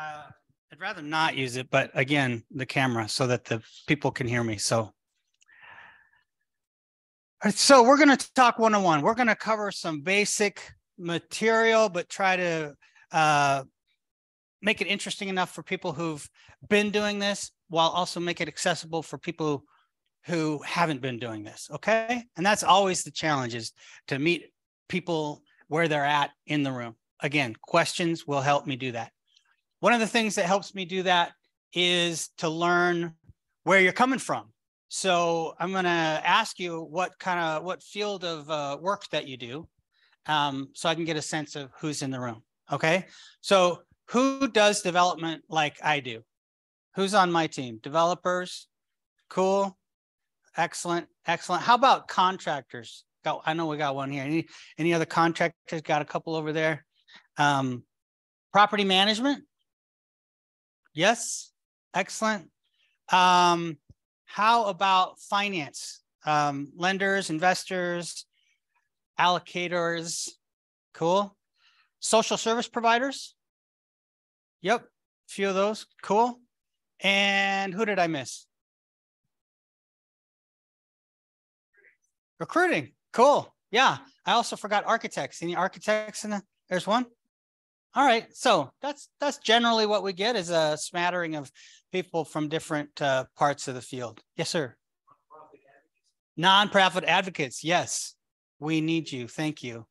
Uh, I'd rather not use it, but again, the camera so that the people can hear me. So, so we're going to talk one on one. We're going to cover some basic material, but try to uh, make it interesting enough for people who've been doing this while also make it accessible for people who haven't been doing this. Okay. And that's always the challenge is to meet people where they're at in the room. Again, questions will help me do that. One of the things that helps me do that is to learn where you're coming from. So I'm going to ask you what kind of what field of uh, work that you do, um, so I can get a sense of who's in the room. Okay. So who does development like I do? Who's on my team? Developers. Cool. Excellent. Excellent. How about contractors? Got, I know we got one here. Any any other contractors? Got a couple over there. Um, property management. Yes. Excellent. Um, how about finance? Um, lenders, investors, allocators. Cool. Social service providers. Yep. A few of those. Cool. And who did I miss? Recruiting. Cool. Yeah. I also forgot architects. Any architects in the there's one? All right. So that's that's generally what we get is a smattering of people from different uh, parts of the field. Yes, sir. Nonprofit advocates. Yes, we need you. Thank you.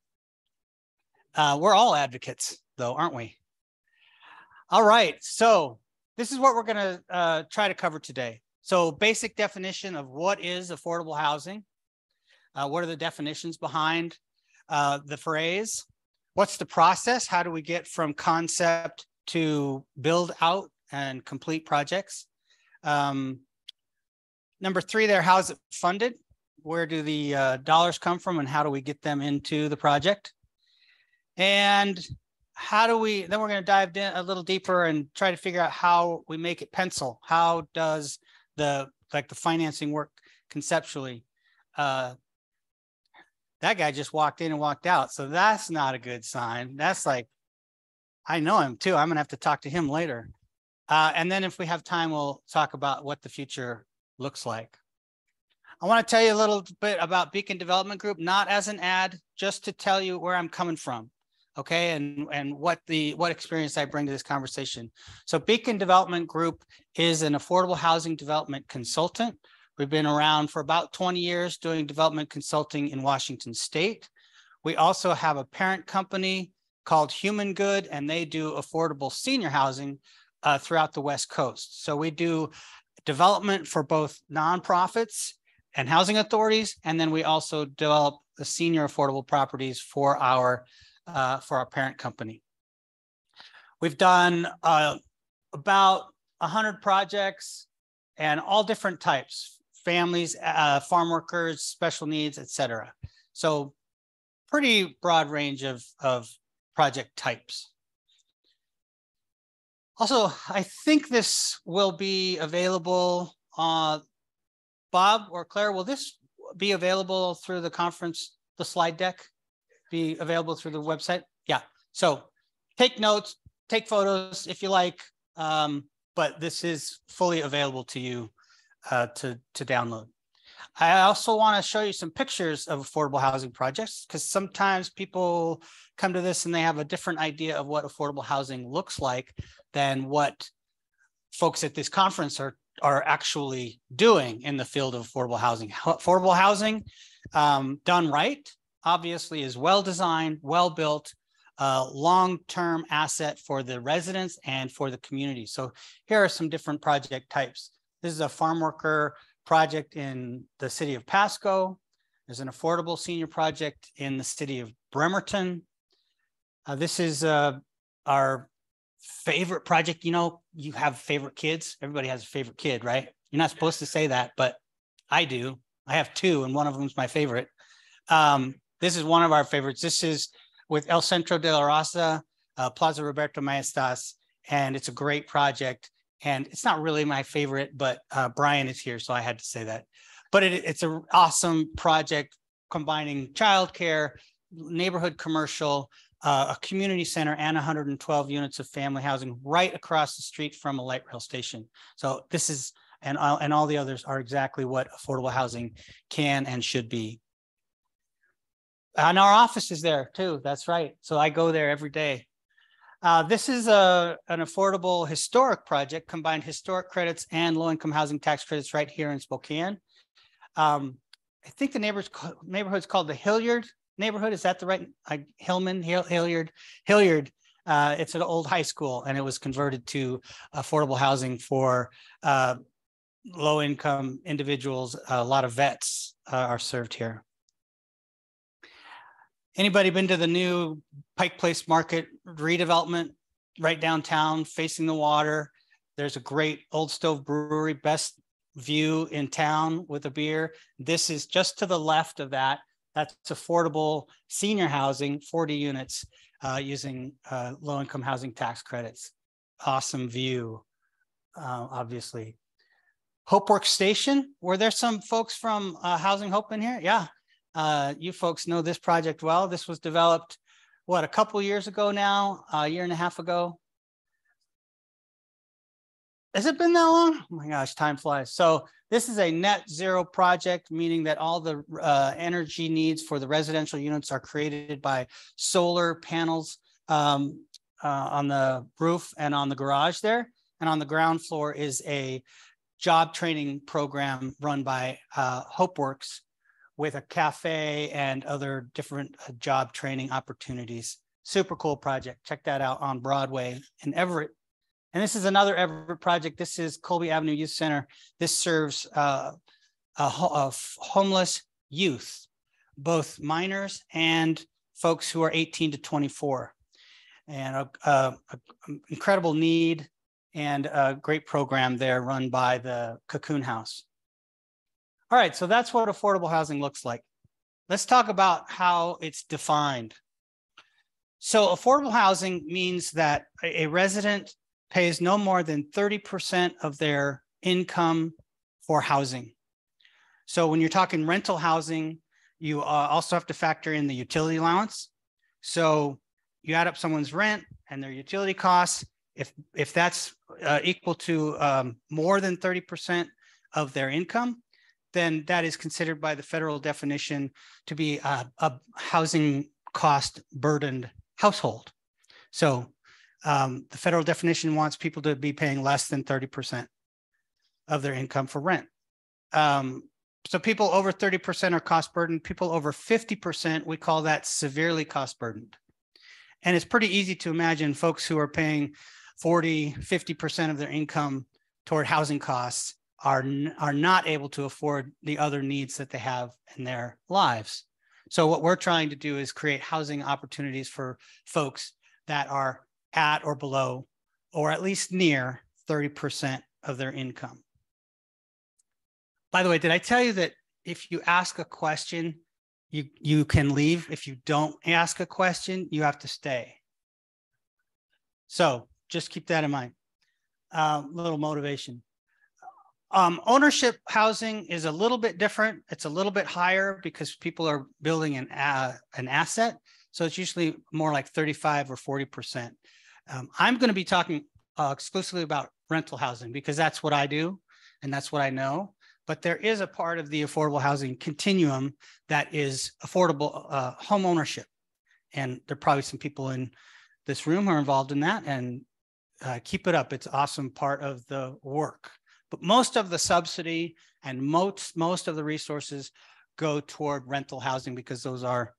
Uh, we're all advocates, though, aren't we? All right. So this is what we're going to uh, try to cover today. So basic definition of what is affordable housing. Uh, what are the definitions behind uh, the phrase? What's the process? How do we get from concept to build out and complete projects? Um, number three there, how is it funded? Where do the uh, dollars come from and how do we get them into the project? And how do we, then we're gonna dive in a little deeper and try to figure out how we make it pencil. How does the, like the financing work conceptually? Uh, that guy just walked in and walked out. So that's not a good sign. That's like, I know him too. I'm going to have to talk to him later. Uh, and then if we have time, we'll talk about what the future looks like. I want to tell you a little bit about Beacon Development Group, not as an ad, just to tell you where I'm coming from. Okay, and, and what the what experience I bring to this conversation. So Beacon Development Group is an affordable housing development consultant. We've been around for about 20 years doing development consulting in Washington state. We also have a parent company called HumanGood, and they do affordable senior housing uh, throughout the West Coast. So we do development for both nonprofits and housing authorities, and then we also develop the senior affordable properties for our uh, for our parent company. We've done uh, about 100 projects and all different types families, uh, farm workers, special needs, etc. So pretty broad range of, of project types. Also, I think this will be available, uh, Bob or Claire, will this be available through the conference, the slide deck be available through the website? Yeah, so take notes, take photos if you like, um, but this is fully available to you uh, to, to download. I also want to show you some pictures of affordable housing projects because sometimes people come to this and they have a different idea of what affordable housing looks like than what folks at this conference are are actually doing in the field of affordable housing. Affordable housing um, done right, obviously, is well designed, well built, uh, long-term asset for the residents and for the community. So here are some different project types. This is a farm worker project in the city of Pasco. There's an affordable senior project in the city of Bremerton. Uh, this is uh, our favorite project. You know, you have favorite kids. Everybody has a favorite kid, right? You're not supposed to say that, but I do. I have two, and one of them is my favorite. Um, this is one of our favorites. This is with El Centro de la Raza, uh, Plaza Roberto Maestas, and it's a great project and it's not really my favorite, but uh, Brian is here, so I had to say that. But it, it's an awesome project combining childcare, neighborhood commercial, uh, a community center and 112 units of family housing right across the street from a light rail station. So this is, and, all, and all the others are exactly what affordable housing can and should be. And our office is there too. That's right. So I go there every day. Uh, this is a, an affordable historic project, combined historic credits and low-income housing tax credits right here in Spokane. Um, I think the neighbor's neighborhood's called the Hillyard neighborhood. Is that the right? Uh, Hillman, Hill, Hillyard, Hillyard. Uh, it's an old high school, and it was converted to affordable housing for uh, low-income individuals. A lot of vets uh, are served here. Anybody been to the new Pike Place Market redevelopment right downtown, facing the water? There's a great Old Stove Brewery, best view in town with a beer. This is just to the left of that. That's affordable senior housing, 40 units uh, using uh, low income housing tax credits. Awesome view, uh, obviously. HopeWorks Station, were there some folks from uh, Housing Hope in here? Yeah, uh, you folks know this project well. This was developed, what, a couple years ago now, a year and a half ago. Has it been that long? Oh my gosh, time flies. So this is a net zero project, meaning that all the uh, energy needs for the residential units are created by solar panels um, uh, on the roof and on the garage there. And on the ground floor is a job training program run by uh, HopeWorks with a cafe and other different uh, job training opportunities. Super cool project. Check that out on Broadway in Everett. And this is another Everett project. This is Colby Avenue Youth Center. This serves uh, a, homeless youth, both minors and folks who are 18 to 24. And a, a, a incredible need and a great program there run by the Cocoon House. All right, so that's what affordable housing looks like. Let's talk about how it's defined. So affordable housing means that a resident pays no more than 30% of their income for housing. So when you're talking rental housing, you uh, also have to factor in the utility allowance. So you add up someone's rent and their utility costs. If, if that's uh, equal to um, more than 30% of their income, then that is considered by the federal definition to be a, a housing cost burdened household. So um, the federal definition wants people to be paying less than 30% of their income for rent. Um, so people over 30% are cost burdened. People over 50%, we call that severely cost burdened. And it's pretty easy to imagine folks who are paying 40, 50% of their income toward housing costs are, are not able to afford the other needs that they have in their lives. So what we're trying to do is create housing opportunities for folks that are at or below, or at least near 30% of their income. By the way, did I tell you that if you ask a question, you, you can leave. If you don't ask a question, you have to stay. So just keep that in mind. A uh, little motivation. Um, ownership housing is a little bit different. It's a little bit higher because people are building an, uh, an asset. So it's usually more like 35 or 40%. Um, I'm going to be talking uh, exclusively about rental housing because that's what I do and that's what I know. But there is a part of the affordable housing continuum that is affordable uh, home ownership. And there are probably some people in this room who are involved in that. And uh, keep it up. It's awesome part of the work. But most of the subsidy and most, most of the resources go toward rental housing because those are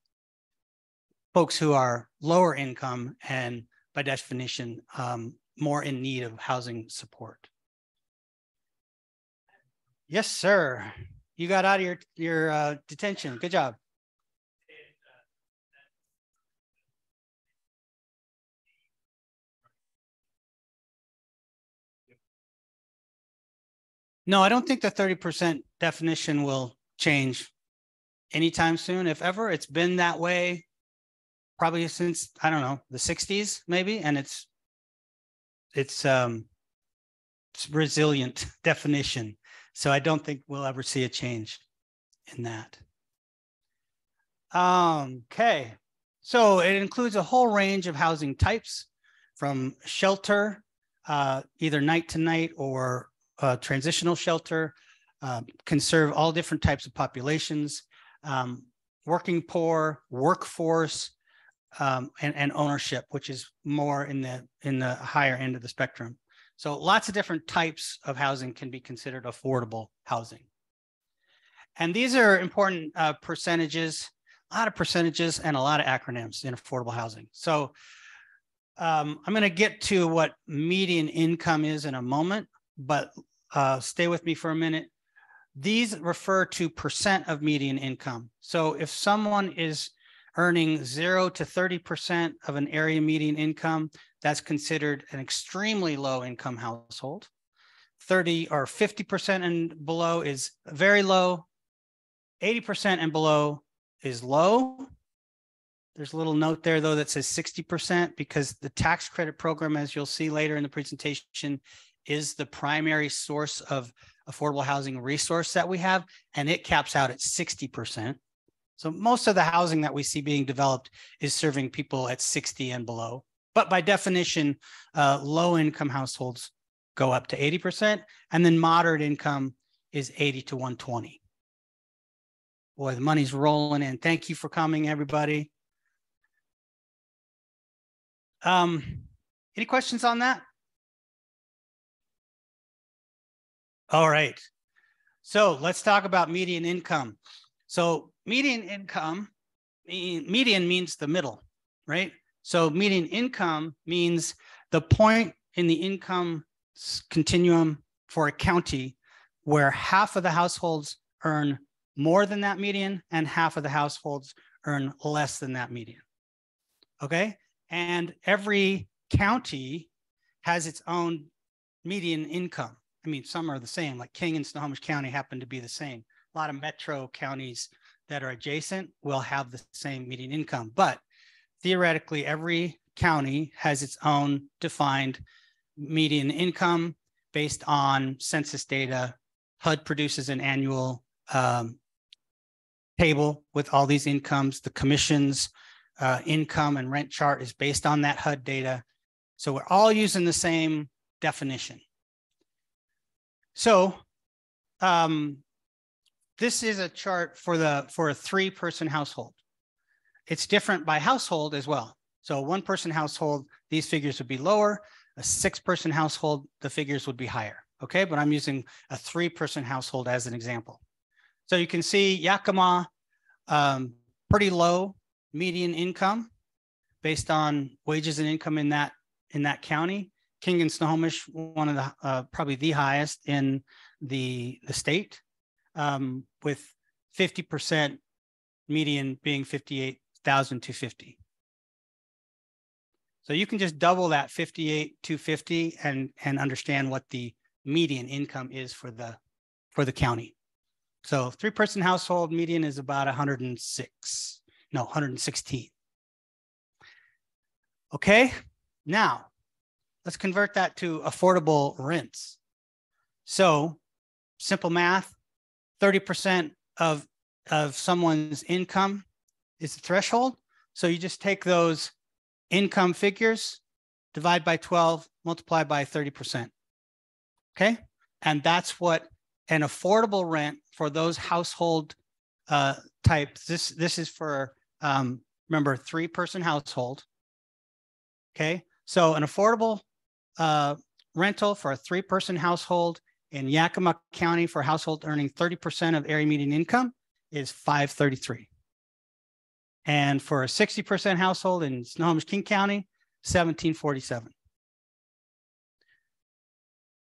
folks who are lower income and by definition um, more in need of housing support. Yes, sir. You got out of your, your uh, detention. Good job. No, I don't think the 30% definition will change anytime soon. If ever, it's been that way probably since, I don't know, the 60s maybe. And it's, it's, um, it's resilient definition. So I don't think we'll ever see a change in that. Um, okay. So it includes a whole range of housing types from shelter, uh, either night to night or uh, transitional shelter, uh, can serve all different types of populations, um, working poor, workforce, um, and, and ownership, which is more in the in the higher end of the spectrum. So lots of different types of housing can be considered affordable housing. And these are important uh, percentages, a lot of percentages and a lot of acronyms in affordable housing. So um, I'm going to get to what median income is in a moment, but uh, stay with me for a minute. These refer to percent of median income. So if someone is earning zero to 30% of an area median income, that's considered an extremely low income household. 30 or 50% and below is very low. 80% and below is low. There's a little note there though that says 60% because the tax credit program, as you'll see later in the presentation, is the primary source of affordable housing resource that we have, and it caps out at 60%. So most of the housing that we see being developed is serving people at 60 and below. But by definition, uh, low income households go up to 80%, and then moderate income is 80 to 120. Boy, the money's rolling in. Thank you for coming, everybody. Um, any questions on that? All right. So let's talk about median income. So median income, median means the middle, right? So median income means the point in the income continuum for a county where half of the households earn more than that median and half of the households earn less than that median. Okay. And every county has its own median income. I mean, some are the same, like King and Snohomish County happen to be the same. A lot of metro counties that are adjacent will have the same median income, but theoretically, every county has its own defined median income based on census data. HUD produces an annual um, table with all these incomes. The commission's uh, income and rent chart is based on that HUD data. So we're all using the same definition. So um, this is a chart for the for a three person household. It's different by household as well. So a one person household, these figures would be lower. A six person household, the figures would be higher. Okay, but I'm using a three person household as an example. So you can see Yakima, um, pretty low median income based on wages and income in that in that county. King and Snohomish, one of the uh, probably the highest in the the state, um, with 50% median being 58,250. So you can just double that 58,250 and and understand what the median income is for the for the county. So three person household median is about 106, no 116. Okay, now Let's convert that to affordable rents. So simple math, 30% of, of someone's income is the threshold. So you just take those income figures, divide by 12, multiply by 30%. Okay. And that's what an affordable rent for those household uh, types. This, this is for, um, remember, three person household. Okay. So an affordable uh, rental for a three person household in Yakima County for a household earning 30% of area median income is 533. And for a 60% household in Snohomish King County, 1747.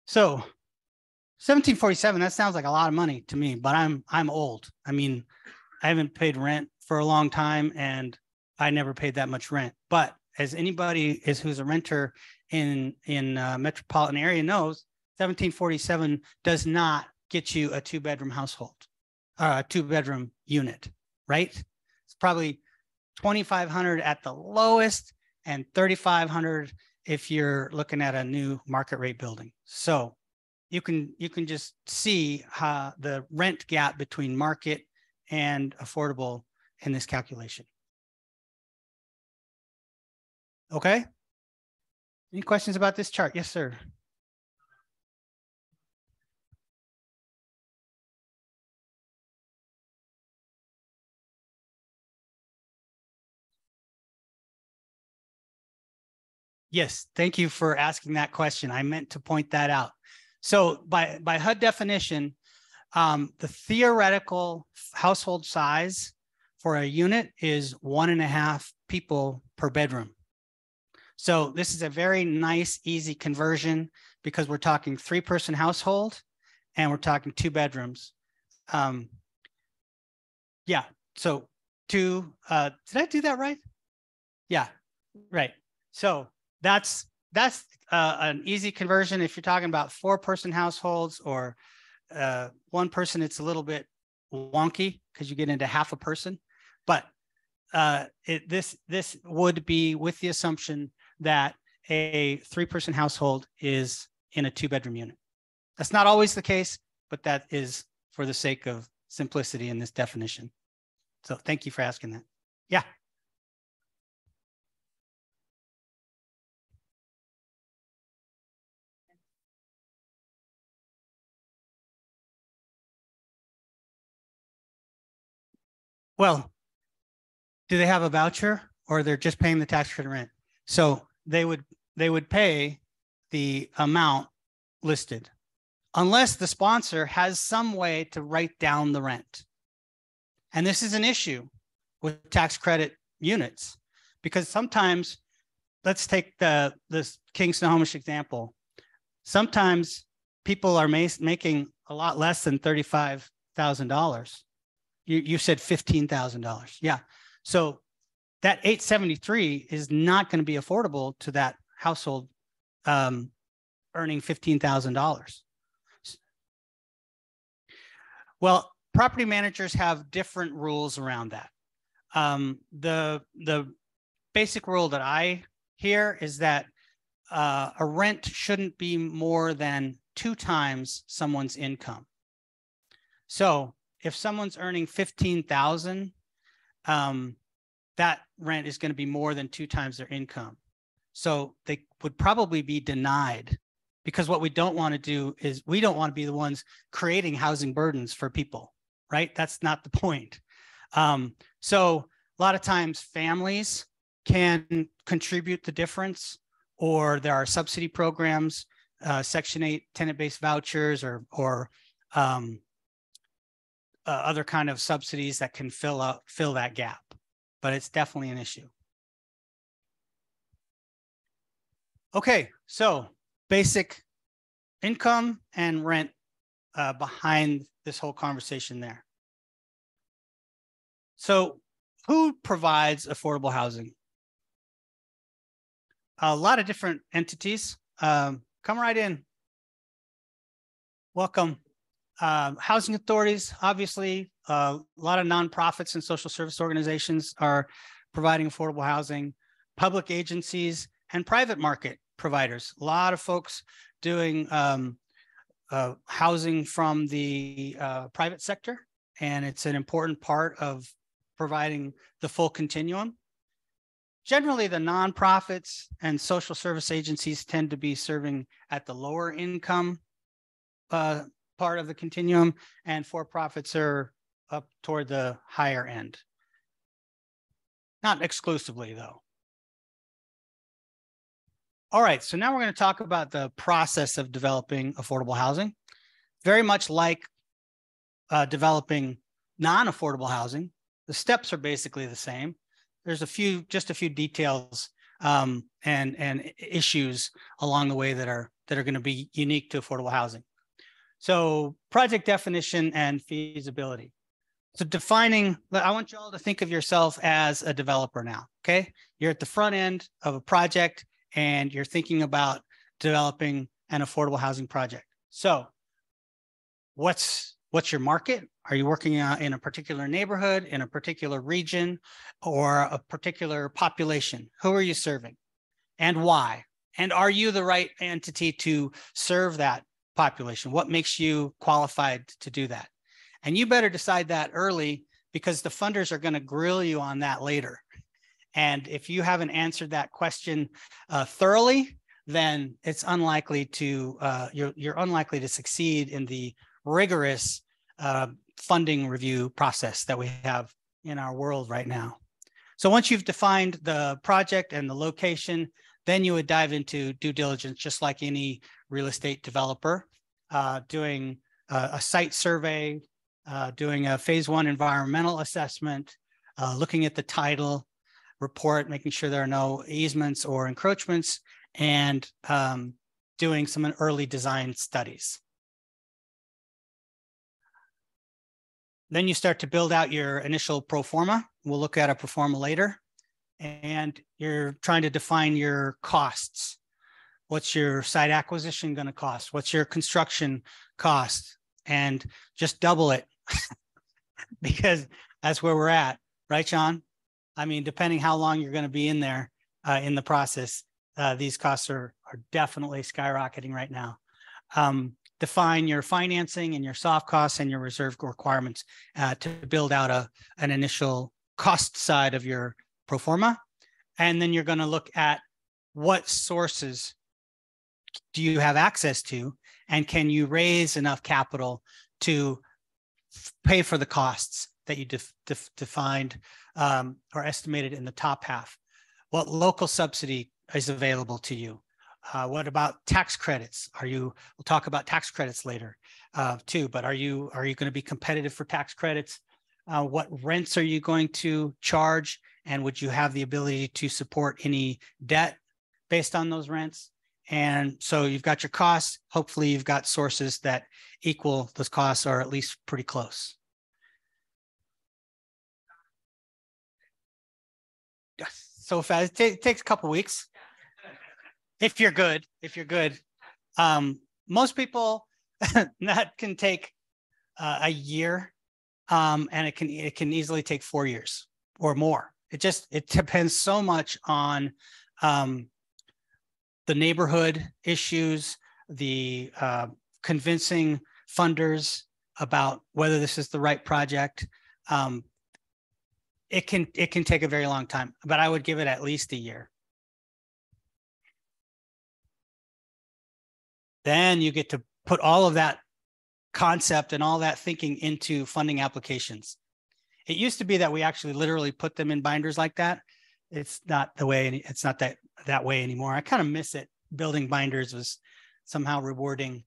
So 1747, that sounds like a lot of money to me, but I'm I'm old. I mean, I haven't paid rent for a long time and I never paid that much rent. But as anybody is who's a renter in in uh, metropolitan area knows 1747 does not get you a two bedroom household uh, two bedroom unit right? It's probably 2500 at the lowest and 3500 if you're looking at a new market rate building. So you can you can just see how the rent gap between market and affordable in this calculation. Okay. Any questions about this chart? Yes, sir. Yes, thank you for asking that question. I meant to point that out. So by, by HUD definition, um, the theoretical household size for a unit is one and a half people per bedroom. So this is a very nice, easy conversion because we're talking three person household and we're talking two bedrooms. Um, yeah, so two, uh, did I do that right? Yeah, right. So that's that's uh, an easy conversion. If you're talking about four person households or uh, one person, it's a little bit wonky because you get into half a person. But uh, it, this this would be with the assumption that a three person household is in a two bedroom unit. That's not always the case, but that is for the sake of simplicity in this definition. So thank you for asking that. Yeah. Well, do they have a voucher or they're just paying the tax credit rent? So they would they would pay the amount listed unless the sponsor has some way to write down the rent. And this is an issue with tax credit units because sometimes let's take the this King Snohomish example. Sometimes people are making a lot less than $35,000 you, you said $15,000. Yeah. So that 873 is not going to be affordable to that household um, earning $15,000. Well, property managers have different rules around that. Um, the, the basic rule that I hear is that uh, a rent shouldn't be more than two times someone's income. So if someone's earning 15,000, um, that rent is going to be more than two times their income. So they would probably be denied because what we don't want to do is we don't want to be the ones creating housing burdens for people, right? That's not the point. Um, so a lot of times families can contribute the difference or there are subsidy programs, uh, Section 8 tenant-based vouchers or, or um, uh, other kind of subsidies that can fill up fill that gap, but it's definitely an issue. Okay, so basic income and rent uh, behind this whole conversation there. So who provides affordable housing? A lot of different entities. Um, come right in. Welcome. Um, housing authorities, obviously, uh, a lot of nonprofits and social service organizations are providing affordable housing, public agencies, and private market providers. A lot of folks doing um, uh, housing from the uh, private sector, and it's an important part of providing the full continuum. Generally, the nonprofits and social service agencies tend to be serving at the lower income uh, part of the continuum, and for profits are up toward the higher end. Not exclusively, though. All right, so now we're going to talk about the process of developing affordable housing. Very much like uh, developing non-affordable housing, the steps are basically the same. There's a few, just a few details um, and and issues along the way that are that are going to be unique to affordable housing. So project definition and feasibility. So defining, I want you all to think of yourself as a developer now, okay? You're at the front end of a project and you're thinking about developing an affordable housing project. So what's what's your market? Are you working in a particular neighborhood, in a particular region, or a particular population? Who are you serving and why? And are you the right entity to serve that population? What makes you qualified to do that? And you better decide that early because the funders are going to grill you on that later. And if you haven't answered that question uh, thoroughly, then it's unlikely to uh, you're you're unlikely to succeed in the rigorous uh, funding review process that we have in our world right now. So once you've defined the project and the location, then you would dive into due diligence, just like any real estate developer, uh, doing a, a site survey, uh, doing a phase one environmental assessment, uh, looking at the title report, making sure there are no easements or encroachments, and um, doing some early design studies. Then you start to build out your initial pro forma. We'll look at a pro forma later. And you're trying to define your costs. What's your site acquisition going to cost? What's your construction cost? And just double it because that's where we're at, right, Sean? I mean, depending how long you're going to be in there uh, in the process, uh, these costs are, are definitely skyrocketing right now. Um, define your financing and your soft costs and your reserve requirements uh, to build out a, an initial cost side of your pro forma. And then you're going to look at what sources do you have access to and can you raise enough capital to pay for the costs that you def, def, defined um, or estimated in the top half? What local subsidy is available to you? Uh, what about tax credits? Are you? We'll talk about tax credits later uh, too. But are you are you going to be competitive for tax credits? Uh, what rents are you going to charge? And would you have the ability to support any debt based on those rents? And so you've got your costs. Hopefully, you've got sources that equal those costs or at least pretty close. So fast. It, takes a couple weeks if you're good, if you're good. Um, most people that can take uh, a year, um, and it can it can easily take four years or more. It just it depends so much on um, the neighborhood issues, the uh, convincing funders about whether this is the right project. Um, it can it can take a very long time, but I would give it at least a year. Then you get to put all of that concept and all that thinking into funding applications. It used to be that we actually literally put them in binders like that. It's not the way, any, it's not that that way anymore. I kind of miss it. Building binders was somehow rewarding.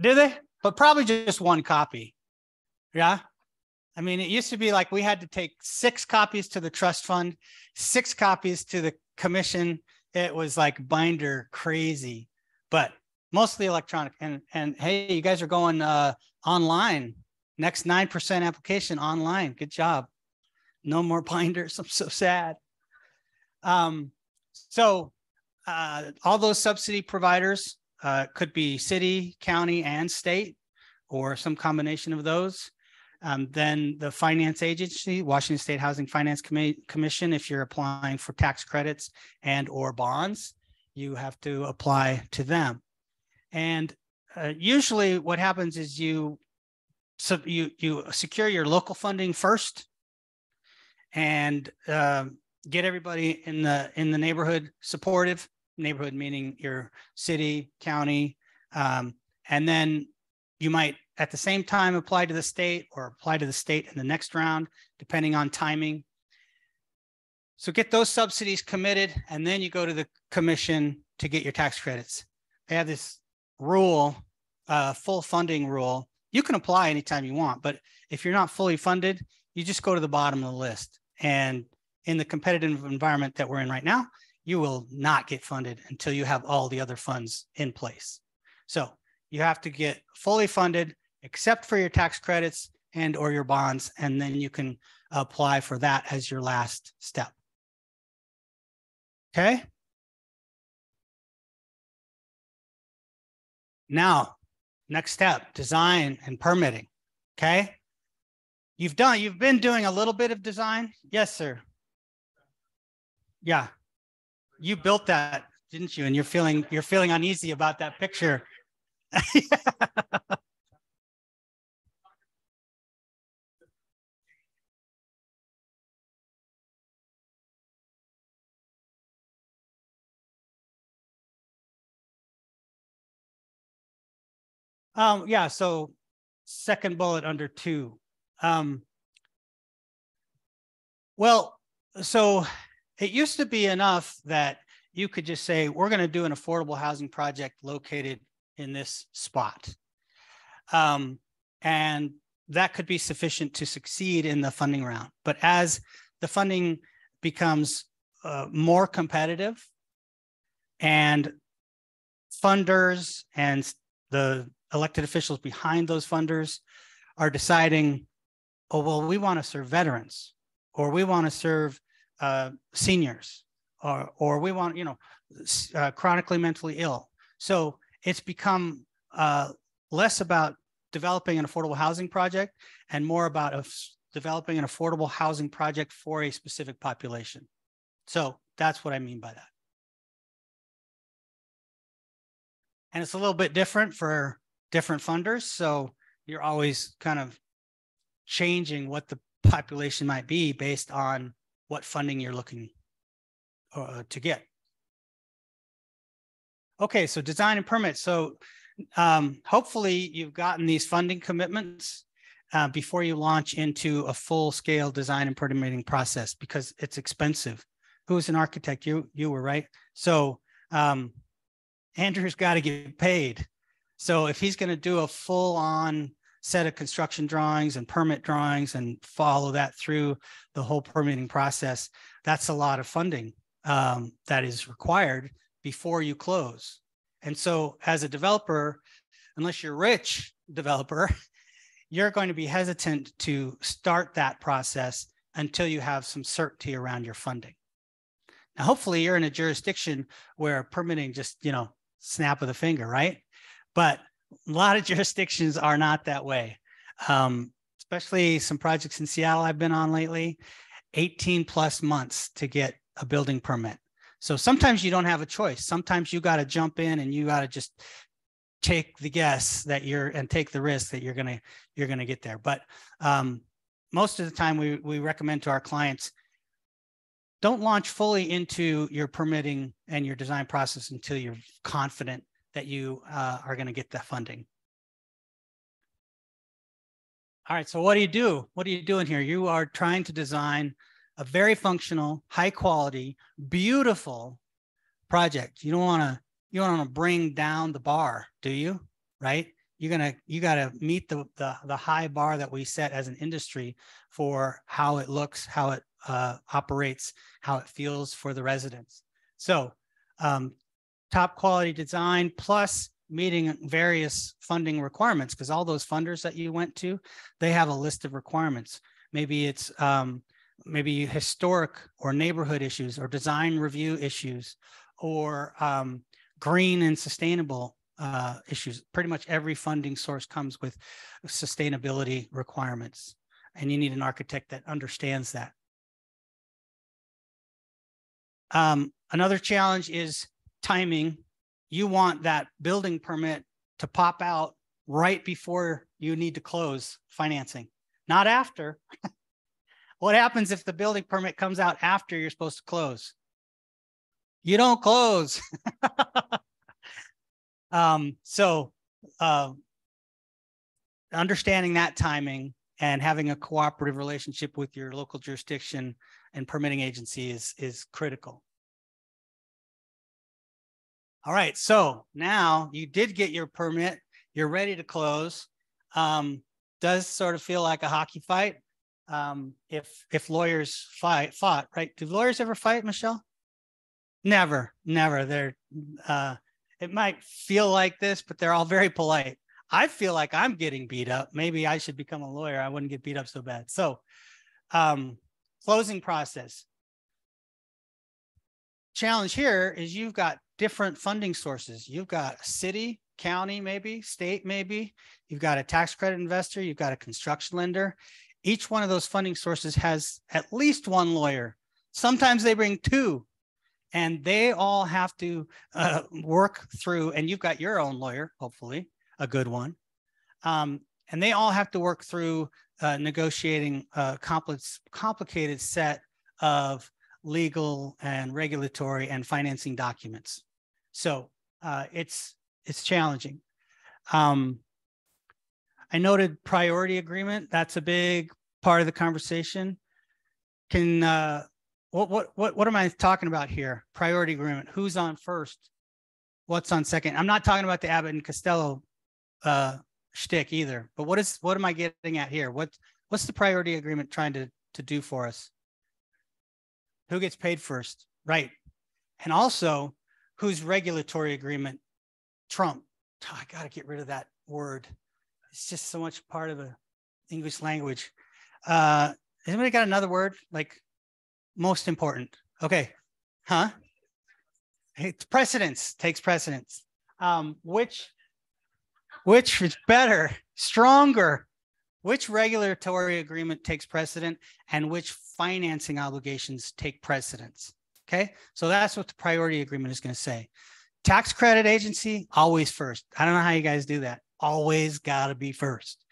Do they? But probably just one copy. Yeah. I mean, it used to be like we had to take six copies to the trust fund, six copies to the commission, it was like binder crazy, but mostly electronic. And and hey, you guys are going uh, online. Next nine percent application online. Good job. No more binders. I'm so sad. Um, so uh, all those subsidy providers uh, could be city, county, and state, or some combination of those. Um, then the finance agency, Washington State Housing Finance Com- Commission, if you're applying for tax credits and or bonds, you have to apply to them. And uh, usually what happens is you so you you secure your local funding first and uh, get everybody in the in the neighborhood supportive neighborhood meaning your city county um, and then you might at the same time apply to the state or apply to the state in the next round, depending on timing. So get those subsidies committed, and then you go to the commission to get your tax credits. They have this rule, uh, full funding rule. You can apply anytime you want, but if you're not fully funded, you just go to the bottom of the list. And in the competitive environment that we're in right now, you will not get funded until you have all the other funds in place. So you have to get fully funded except for your tax credits and or your bonds, and then you can apply for that as your last step. Okay. Now, next step, design and permitting. Okay. You've done, you've been doing a little bit of design? Yes, sir. Yeah. You built that, didn't you? And you're feeling, you're feeling uneasy about that picture. yeah. Um, yeah, so second bullet under two. Um, well, so it used to be enough that you could just say, we're going to do an affordable housing project located in this spot. Um, and that could be sufficient to succeed in the funding round. But as the funding becomes uh, more competitive and funders and the elected officials behind those funders are deciding, oh, well, we want to serve veterans or we want to serve uh, seniors or, or we want, you know, uh, chronically mentally ill. So it's become uh, less about developing an affordable housing project and more about developing an affordable housing project for a specific population. So that's what I mean by that. And it's a little bit different for different funders. So you're always kind of changing what the population might be based on what funding you're looking uh, to get. Okay, so design and permit. So um, hopefully you've gotten these funding commitments uh, before you launch into a full scale design and permitting process because it's expensive. Who's an architect? You you were right. So um, Andrew's got to get paid. So if he's going to do a full on set of construction drawings and permit drawings and follow that through the whole permitting process, that's a lot of funding um, that is required before you close. And so as a developer, unless you're rich developer, you're going to be hesitant to start that process until you have some certainty around your funding. Now, hopefully you're in a jurisdiction where permitting just, you know, snap of the finger, right? But a lot of jurisdictions are not that way. Um, especially some projects in Seattle I've been on lately, 18 plus months to get a building permit. So sometimes you don't have a choice. Sometimes you got to jump in and you got to just take the guess that you're and take the risk that you're gonna you're gonna get there. But um, most of the time, we we recommend to our clients don't launch fully into your permitting and your design process until you're confident that you uh, are going to get the funding. All right, so what do you do? What are you doing here? You are trying to design a very functional, high quality, beautiful project. You don't want to you don't want to bring down the bar, do you? Right? You're gonna you got to meet the, the the high bar that we set as an industry for how it looks, how it uh, operates, how it feels for the residents. So, um, top quality design plus meeting various funding requirements because all those funders that you went to, they have a list of requirements. Maybe it's um, maybe historic or neighborhood issues or design review issues or um, green and sustainable uh, issues. Pretty much every funding source comes with sustainability requirements, and you need an architect that understands that. Um, another challenge is timing. You want that building permit to pop out right before you need to close financing, not after. what happens if the building permit comes out after you're supposed to close? You don't close. um, so, uh, understanding that timing and having a cooperative relationship with your local jurisdiction and permitting agency is, is critical. All right, so now you did get your permit, you're ready to close. Um, does sort of feel like a hockey fight. Um, if if lawyers fight fought, right? Do lawyers ever fight, Michelle? Never, never. They're uh, it might feel like this, but they're all very polite. I feel like I'm getting beat up. Maybe I should become a lawyer. I wouldn't get beat up so bad. So, um, closing process. Challenge here is you've got different funding sources. You've got city, county, maybe state, maybe. You've got a tax credit investor. You've got a construction lender. Each one of those funding sources has at least one lawyer. Sometimes they bring two and they all have to uh, work through and you've got your own lawyer hopefully a good one. Um, and they all have to work through uh, negotiating a complex, complicated set of legal and regulatory and financing documents. So uh, it's it's challenging. Um, I noted priority agreement. That's a big part of the conversation. Can uh, what what what what am I talking about here? Priority agreement. Who's on first? What's on second? I'm not talking about the Abbott and Costello uh, shtick either. But what is what am I getting at here? What what's the priority agreement trying to to do for us? Who gets paid first? Right. And also, whose regulatory agreement Trump? Oh, I got to get rid of that word. It's just so much part of the English language. Uh, anybody got another word like most important? Okay, huh? It's precedence takes precedence. Um, which which is better, stronger? Which regulatory agreement takes precedent and which financing obligations take precedence? Okay, so that's what the priority agreement is going to say. Tax credit agency, always first. I don't know how you guys do that. Always got to be first.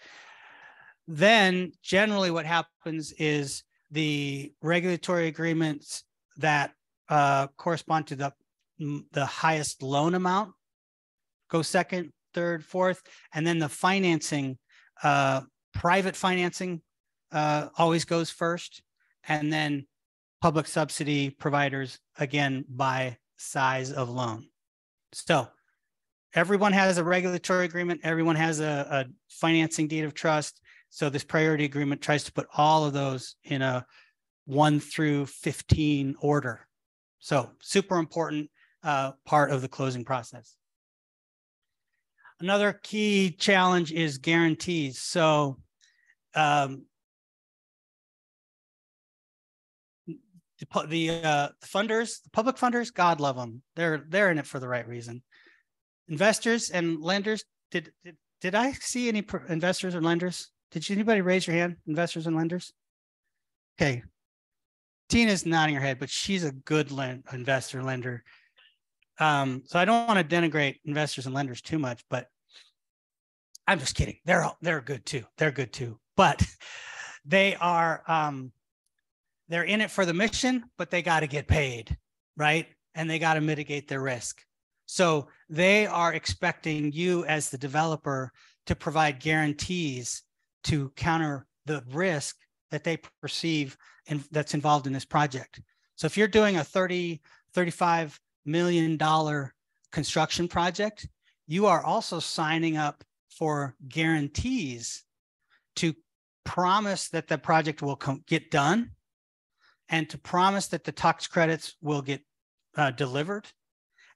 Then, generally, what happens is the regulatory agreements that uh, correspond to the, the highest loan amount go second, third, fourth, and then the financing, uh, private financing uh, always goes first, and then public subsidy providers again by size of loan. So everyone has a regulatory agreement, everyone has a, a financing deed of trust. So this priority agreement tries to put all of those in a one through 15 order. So super important uh, part of the closing process. Another key challenge is guarantees. So um, the, the uh, funders, the public funders, God love them. They're they're in it for the right reason. Investors and lenders. Did did, did I see any investors or lenders? Did anybody raise your hand? Investors and lenders. Okay. Tina's nodding her head, but she's a good lend, investor lender. Um, so I don't want to denigrate investors and lenders too much, but I'm just kidding. They're all, they're good too. They're good too. But they are um, they're in it for the mission, but they got to get paid, right? And they got to mitigate their risk. So they are expecting you as the developer to provide guarantees to counter the risk that they perceive and that's involved in this project. So if you're doing a 30, 35 million dollar construction project, you are also signing up for guarantees to promise that the project will get done and to promise that the tax credits will get uh, delivered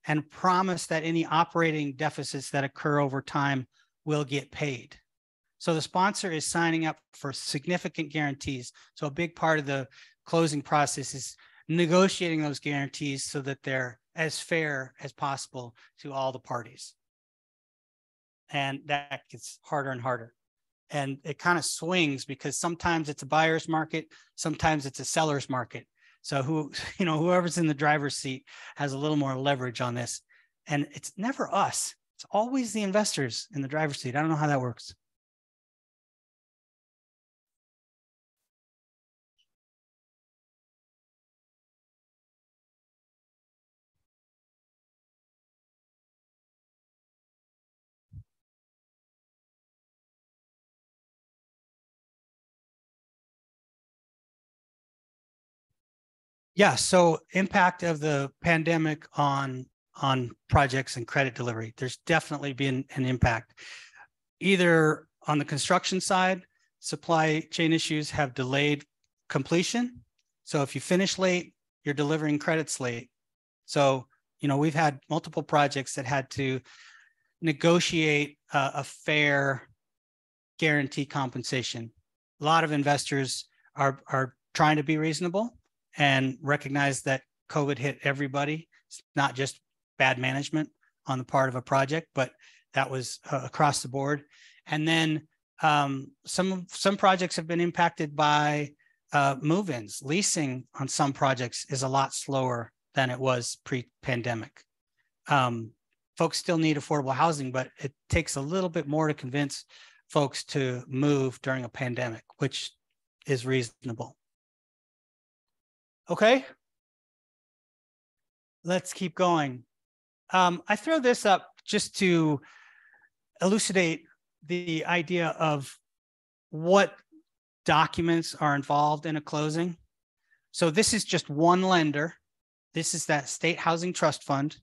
and promise that any operating deficits that occur over time will get paid. So the sponsor is signing up for significant guarantees. So a big part of the closing process is negotiating those guarantees so that they're as fair as possible to all the parties. And that gets harder and harder. And it kind of swings because sometimes it's a buyer's market, sometimes it's a seller's market. So who, you know, whoever's in the driver's seat has a little more leverage on this. And it's never us. It's always the investors in the driver's seat. I don't know how that works. Yeah. So impact of the pandemic on on projects and credit delivery. There's definitely been an impact. Either on the construction side, supply chain issues have delayed completion. So if you finish late, you're delivering credits late. So, you know, we've had multiple projects that had to negotiate a, a fair guarantee compensation. A lot of investors are are trying to be reasonable and recognize that COVID hit everybody. It's not just bad management on the part of a project, but that was uh, across the board. And then um, some some projects have been impacted by uh, move-ins. Leasing on some projects is a lot slower than it was pre-pandemic. Um, folks still need affordable housing, but it takes a little bit more to convince folks to move during a pandemic, which is reasonable. Okay. Let's keep going. Um, I throw this up just to elucidate the idea of what documents are involved in a closing. So this is just one lender. This is that state housing trust fund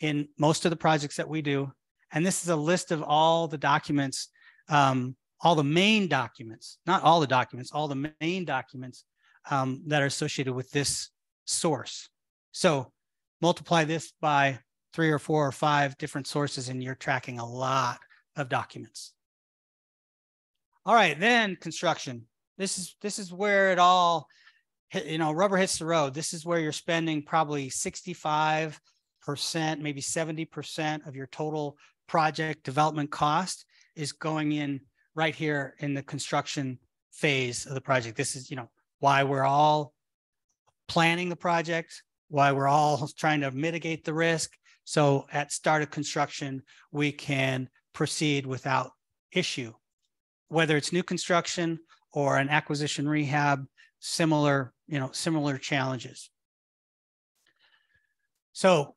in most of the projects that we do. And this is a list of all the documents, um, all the main documents, not all the documents, all the main documents um, that are associated with this source. So multiply this by three or four or five different sources and you're tracking a lot of documents. All right, then construction. This is this is where it all you know rubber hits the road. This is where you're spending probably 65 percent, maybe 70 percent of your total project development cost is going in right here in the construction phase of the project. This is you know why we're all planning the project, why we're all trying to mitigate the risk. So at start of construction, we can proceed without issue whether it's new construction or an acquisition rehab, similar, you know, similar challenges. So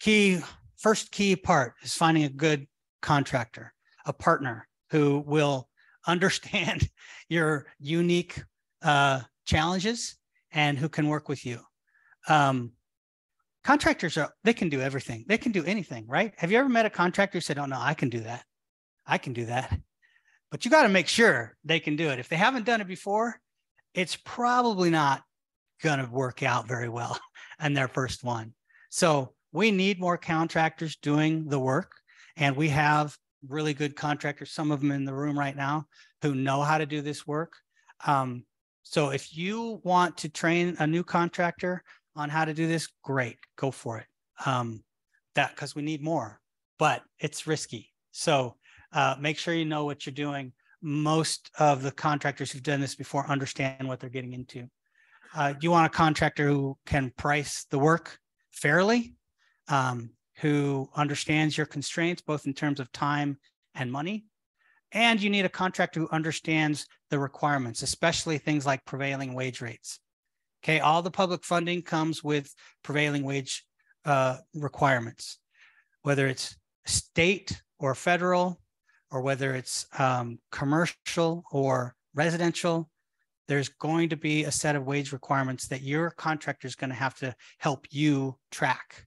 key, first key part is finding a good contractor, a partner who will understand your unique uh, challenges and who can work with you. Um, contractors are they can do everything they can do anything right have you ever met a contractor who said oh no i can do that i can do that but you got to make sure they can do it. If they haven't done it before, it's probably not going to work out very well in their first one. So we need more contractors doing the work. And we have really good contractors, some of them in the room right now, who know how to do this work. Um, so if you want to train a new contractor on how to do this, great, go for it. Um, that because we need more, but it's risky. So uh, make sure you know what you're doing. Most of the contractors who've done this before understand what they're getting into. Uh, you want a contractor who can price the work fairly, um, who understands your constraints, both in terms of time and money. And you need a contractor who understands the requirements, especially things like prevailing wage rates. Okay, all the public funding comes with prevailing wage uh, requirements, whether it's state or federal or whether it's um, commercial or residential, there's going to be a set of wage requirements that your contractor is going to have to help you track.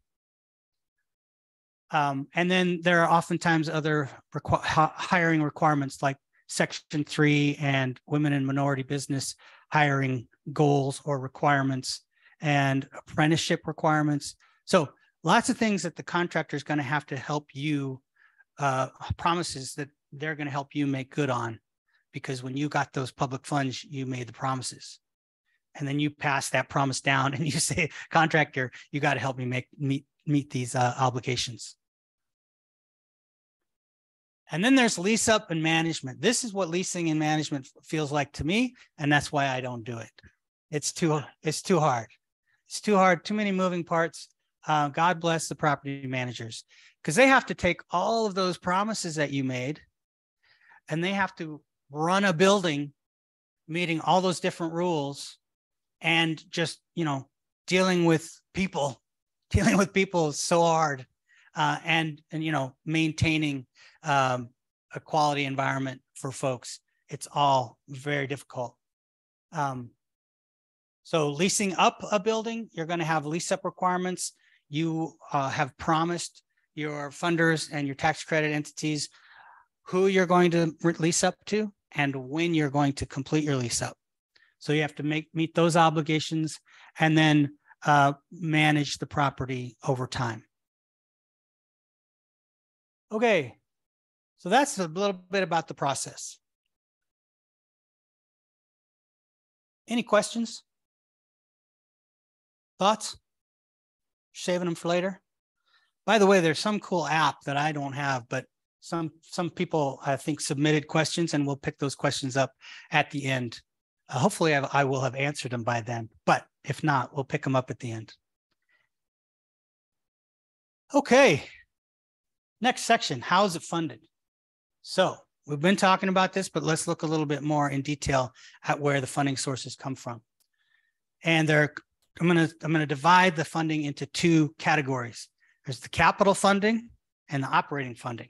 Um, and then there are oftentimes other requ- hiring requirements like Section 3 and women and minority business hiring goals or requirements and apprenticeship requirements. So lots of things that the contractor is going to have to help you uh, promises that they're going to help you make good on because when you got those public funds, you made the promises. And then you pass that promise down and you say, contractor, you got to help me make meet meet these uh, obligations. And then there's lease up and management. This is what leasing and management feels like to me, and that's why I don't do it. It's too it's too hard. It's too hard. Too many moving parts. Uh, God bless the property managers because they have to take all of those promises that you made and they have to run a building meeting all those different rules and just you know dealing with people dealing with people is so hard uh, and and you know maintaining um, a quality environment for folks it's all very difficult um, so leasing up a building you're going to have lease up requirements you uh, have promised your funders and your tax credit entities who you're going to lease up to and when you're going to complete your lease up. So you have to make meet those obligations and then uh, manage the property over time. Okay, so that's a little bit about the process. Any questions? Thoughts? Saving them for later? By the way, there's some cool app that I don't have, but some some people I think submitted questions, and we'll pick those questions up at the end. Uh, hopefully, I've, I will have answered them by then. But if not, we'll pick them up at the end. Okay. Next section: How is it funded? So we've been talking about this, but let's look a little bit more in detail at where the funding sources come from. And there, I'm going to I'm going to divide the funding into two categories. There's the capital funding and the operating funding.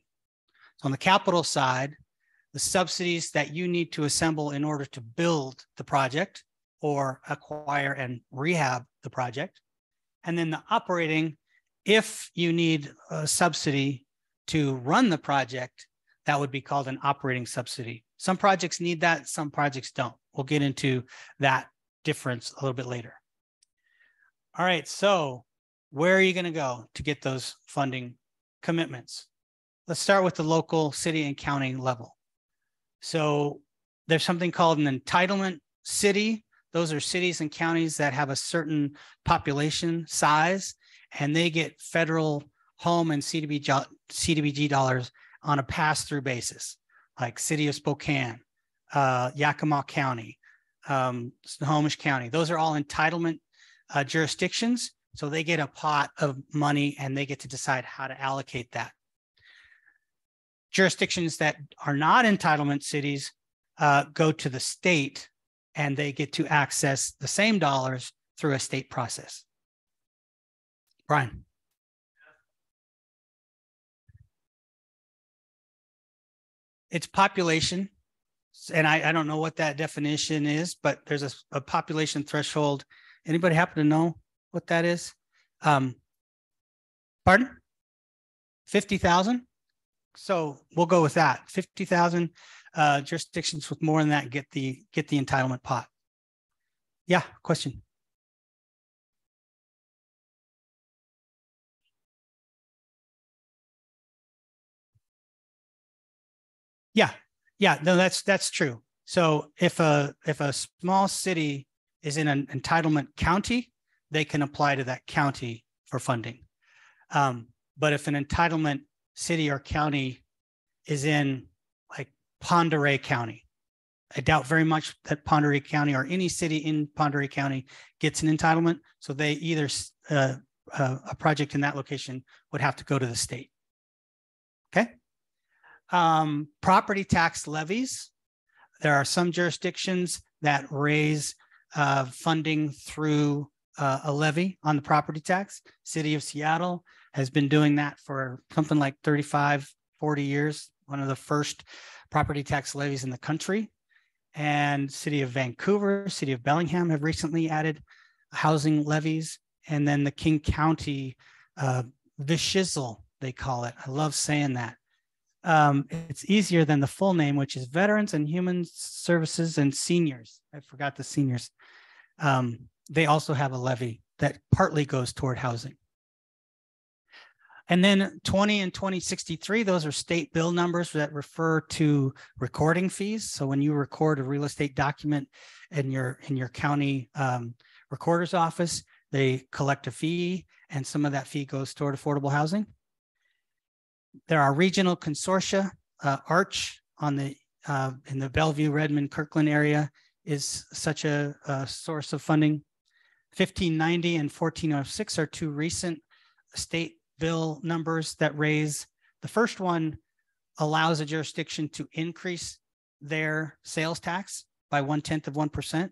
So on the capital side, the subsidies that you need to assemble in order to build the project or acquire and rehab the project. And then the operating, if you need a subsidy to run the project, that would be called an operating subsidy. Some projects need that, some projects don't. We'll get into that difference a little bit later. All right, so where are you going to go to get those funding commitments? Let's start with the local city and county level. So there's something called an entitlement city. Those are cities and counties that have a certain population size, and they get federal home and CDBG, dollars on a pass-through basis, like City of Spokane, uh, Yakima County, um, Snohomish County. Those are all entitlement uh, jurisdictions. So they get a pot of money and they get to decide how to allocate that. Jurisdictions that are not entitlement cities uh, go to the state and they get to access the same dollars through a state process. Bryan. It's population. And I, I don't know what that definition is, but there's a, a population threshold. Anybody happen to know what that is? Um, pardon? 50,000? So we'll go with that. 50,000 uh, jurisdictions with more than that get the get the entitlement pot. Yeah, question. Yeah, yeah, no, that's that's true. So if a if a small city is in an entitlement county, they can apply to that county for funding. Um, but if an entitlement city or county is in like Oreille County, I doubt very much that Oreille County or any city in Oreille County gets an entitlement. So they either uh, uh, a project in that location would have to go to the state. Okay. Um, property tax levies. There are some jurisdictions that raise uh, funding through uh, a levy on the property tax. City of Seattle has been doing that for something like 35, 40 years, one of the first property tax levies in the country. And City of Vancouver, City of Bellingham have recently added housing levies. And then the King County uh, VSHISL, they call it. I love saying that. Um, it's easier than the full name, which is Veterans and Human Services and Seniors. I forgot the seniors. Um, they also have a levy that partly goes toward housing. And then 20 and 2063, those are state bill numbers that refer to recording fees. So when you record a real estate document in your in your county um, recorder's office, they collect a fee, and some of that fee goes toward affordable housing. There are regional consortia. Uh, ARCH on the uh, in the Bellevue, Redmond, Kirkland area is such a, a source of funding. 1590 and 1406 are two recent state bill numbers that raise. The first one allows a jurisdiction to increase their sales tax by one tenth of 1%,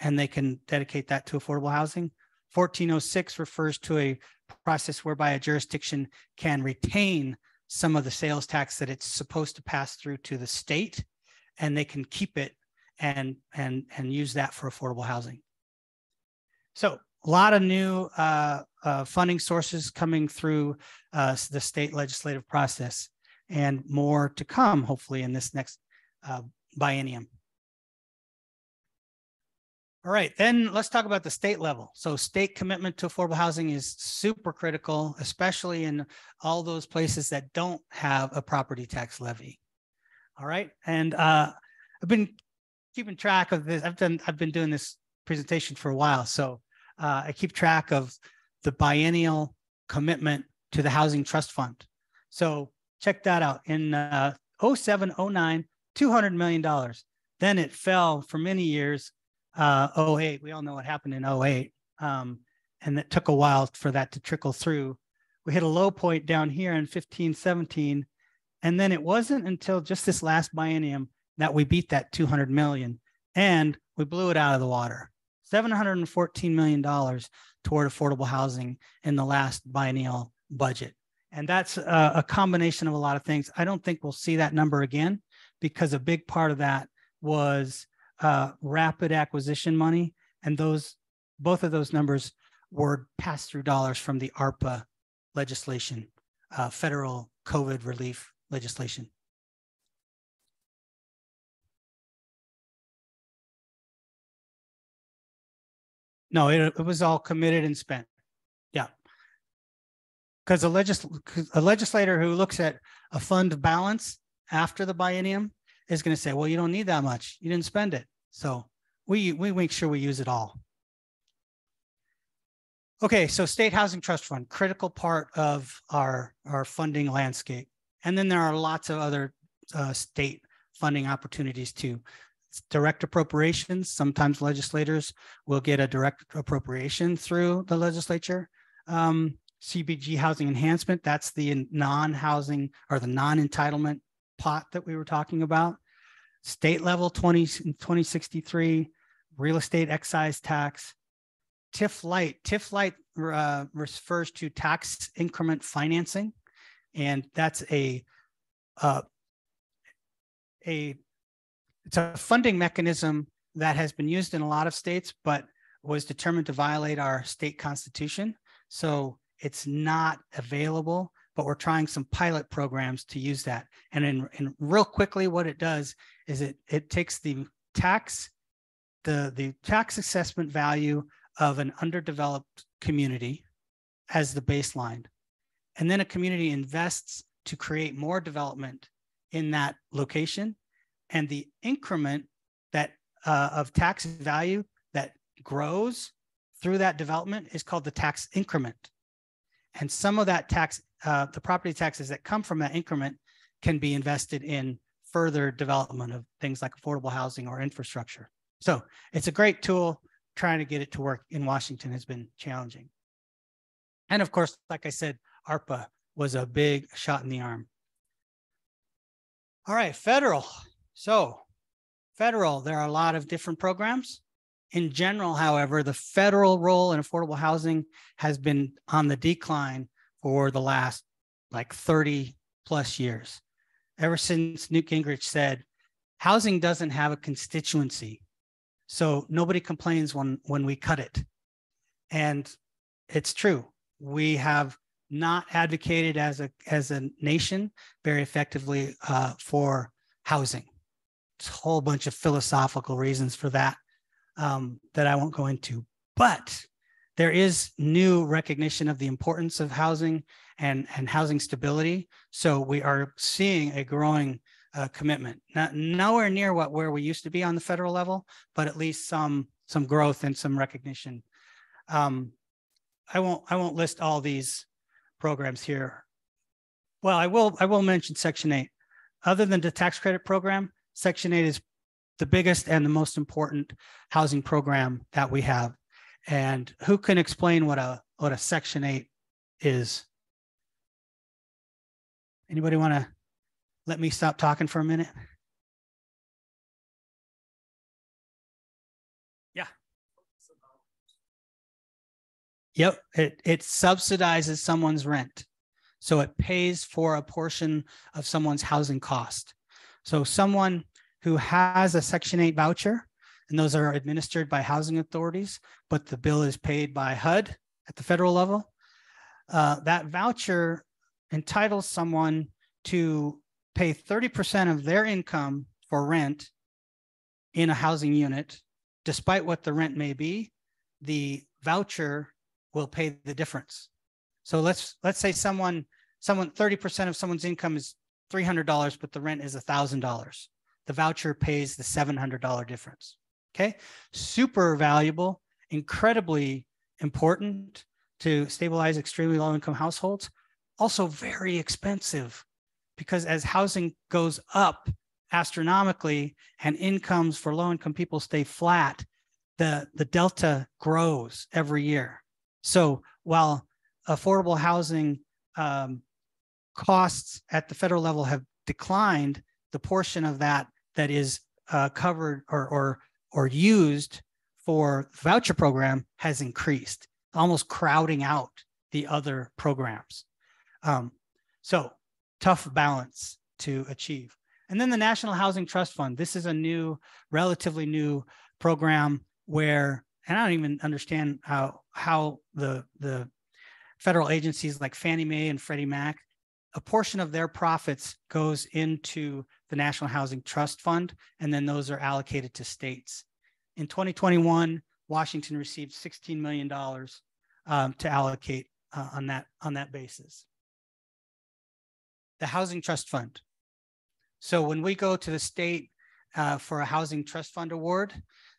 and they can dedicate that to affordable housing. 1406 refers to a process whereby a jurisdiction can retain some of the sales tax that it's supposed to pass through to the state, and they can keep it and and and use that for affordable housing. So a lot of new uh, uh, funding sources coming through uh, the state legislative process and more to come, hopefully, in this next uh, biennium. All right, then let's talk about the state level. So state commitment to affordable housing is super critical, especially in all those places that don't have a property tax levy. All right, and uh, I've been keeping track of this. I've done. I've been doing this presentation for a while, so uh, I keep track of the biennial commitment to the Housing Trust Fund. So check that out. In uh, 07, 09, $200 million. Then it fell for many years. Uh, 08, we all know what happened in 08. Um, and it took a while for that to trickle through. We hit a low point down here in 15, 17. And then it wasn't until just this last biennium that we beat that 200 million and we blew it out of the water. $714 million toward affordable housing in the last biennial budget. And that's a, a combination of a lot of things. I don't think we'll see that number again because a big part of that was uh, rapid acquisition money. And those, both of those numbers were pass through dollars from the ARPA legislation, uh, federal COVID relief legislation. No, it, it was all committed and spent. Yeah. Because a, legis- a legislator who looks at a fund balance after the biennium is going to say, well, you don't need that much. You didn't spend it. So we, we make sure we use it all. Okay, so State Housing Trust Fund, critical part of our, our funding landscape. And then there are lots of other uh, state funding opportunities too. Direct appropriations, sometimes legislators will get a direct appropriation through the legislature. Um, CBG housing enhancement, that's the non-housing or the non-entitlement pot that we were talking about. State level 20, 2063, real estate excise tax, TIF light. TIF light uh, refers to tax increment financing, and that's a uh, a it's a funding mechanism that has been used in a lot of states, but was determined to violate our state constitution. So it's not available, but we're trying some pilot programs to use that. And in, in real quickly, what it does is it it takes the tax the the tax assessment value of an underdeveloped community as the baseline. And then a community invests to create more development in that location. And the increment that uh, of tax value that grows through that development is called the tax increment. And some of that tax, uh, the property taxes that come from that increment can be invested in further development of things like affordable housing or infrastructure. So it's a great tool trying to get it to work in Washington has been challenging. And of course, like I said, ARPA was a big shot in the arm. All right, federal. So, federal, there are a lot of different programs. In general, however, the federal role in affordable housing has been on the decline for the last like 30 plus years. Ever since Newt Gingrich said, housing doesn't have a constituency, so nobody complains when when we cut it. And it's true. We have not advocated as a as a nation very effectively uh, for housing. It's a whole bunch of philosophical reasons for that um, that I won't go into. But there is new recognition of the importance of housing and, and housing stability. So we are seeing a growing uh, commitment. Not, nowhere near what where we used to be on the federal level, but at least some some growth and some recognition. Um, I won't I won't list all these programs here. Well, I will I will mention Section 8. Other than the tax credit program, Section 8 is the biggest and the most important housing program that we have. And who can explain what a what a Section 8 is? Anybody want to let me stop talking for a minute? Yeah. Yep, it, it subsidizes someone's rent. So it pays for a portion of someone's housing cost. So someone who has a Section 8 voucher, and those are administered by housing authorities, but the bill is paid by HUD at the federal level, uh, that voucher entitles someone to pay 30% of their income for rent in a housing unit, despite what the rent may be, the voucher will pay the difference. So let's let's say someone someone 30% of someone's income is $300 but the rent is $1000. The voucher pays the $700 difference. Okay? Super valuable, incredibly important to stabilize extremely low income households. Also very expensive because as housing goes up astronomically and incomes for low income people stay flat, the, the delta grows every year. So while affordable housing um, costs at the federal level have declined, the portion of that that is uh, covered or, or, or used for the voucher program has increased, almost crowding out the other programs. Um, So tough balance to achieve. And then the National Housing Trust Fund. This is a new, relatively new program where, and I don't even understand how how the the federal agencies like Fannie Mae and Freddie Mac, a portion of their profits goes into the National Housing Trust Fund, and then those are allocated to states. In 2021, Washington received $16 million um, to allocate uh, on that on that basis. The Housing Trust Fund. So when we go to the state uh, for a Housing Trust Fund award,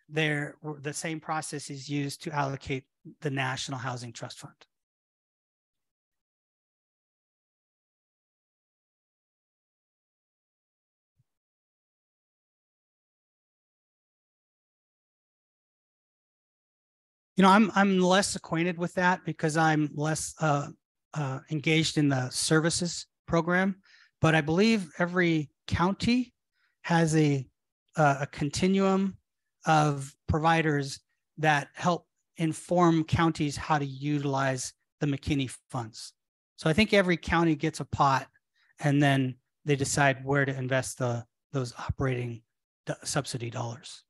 there the same process is used to allocate the National Housing Trust Fund. You know, I'm I'm less acquainted with that because I'm less uh, uh, engaged in the services program. But I believe every county has a uh, a continuum of providers that help inform counties how to utilize the McKinney funds. So I think every county gets a pot, and then they decide where to invest the those operating subsidy dollars.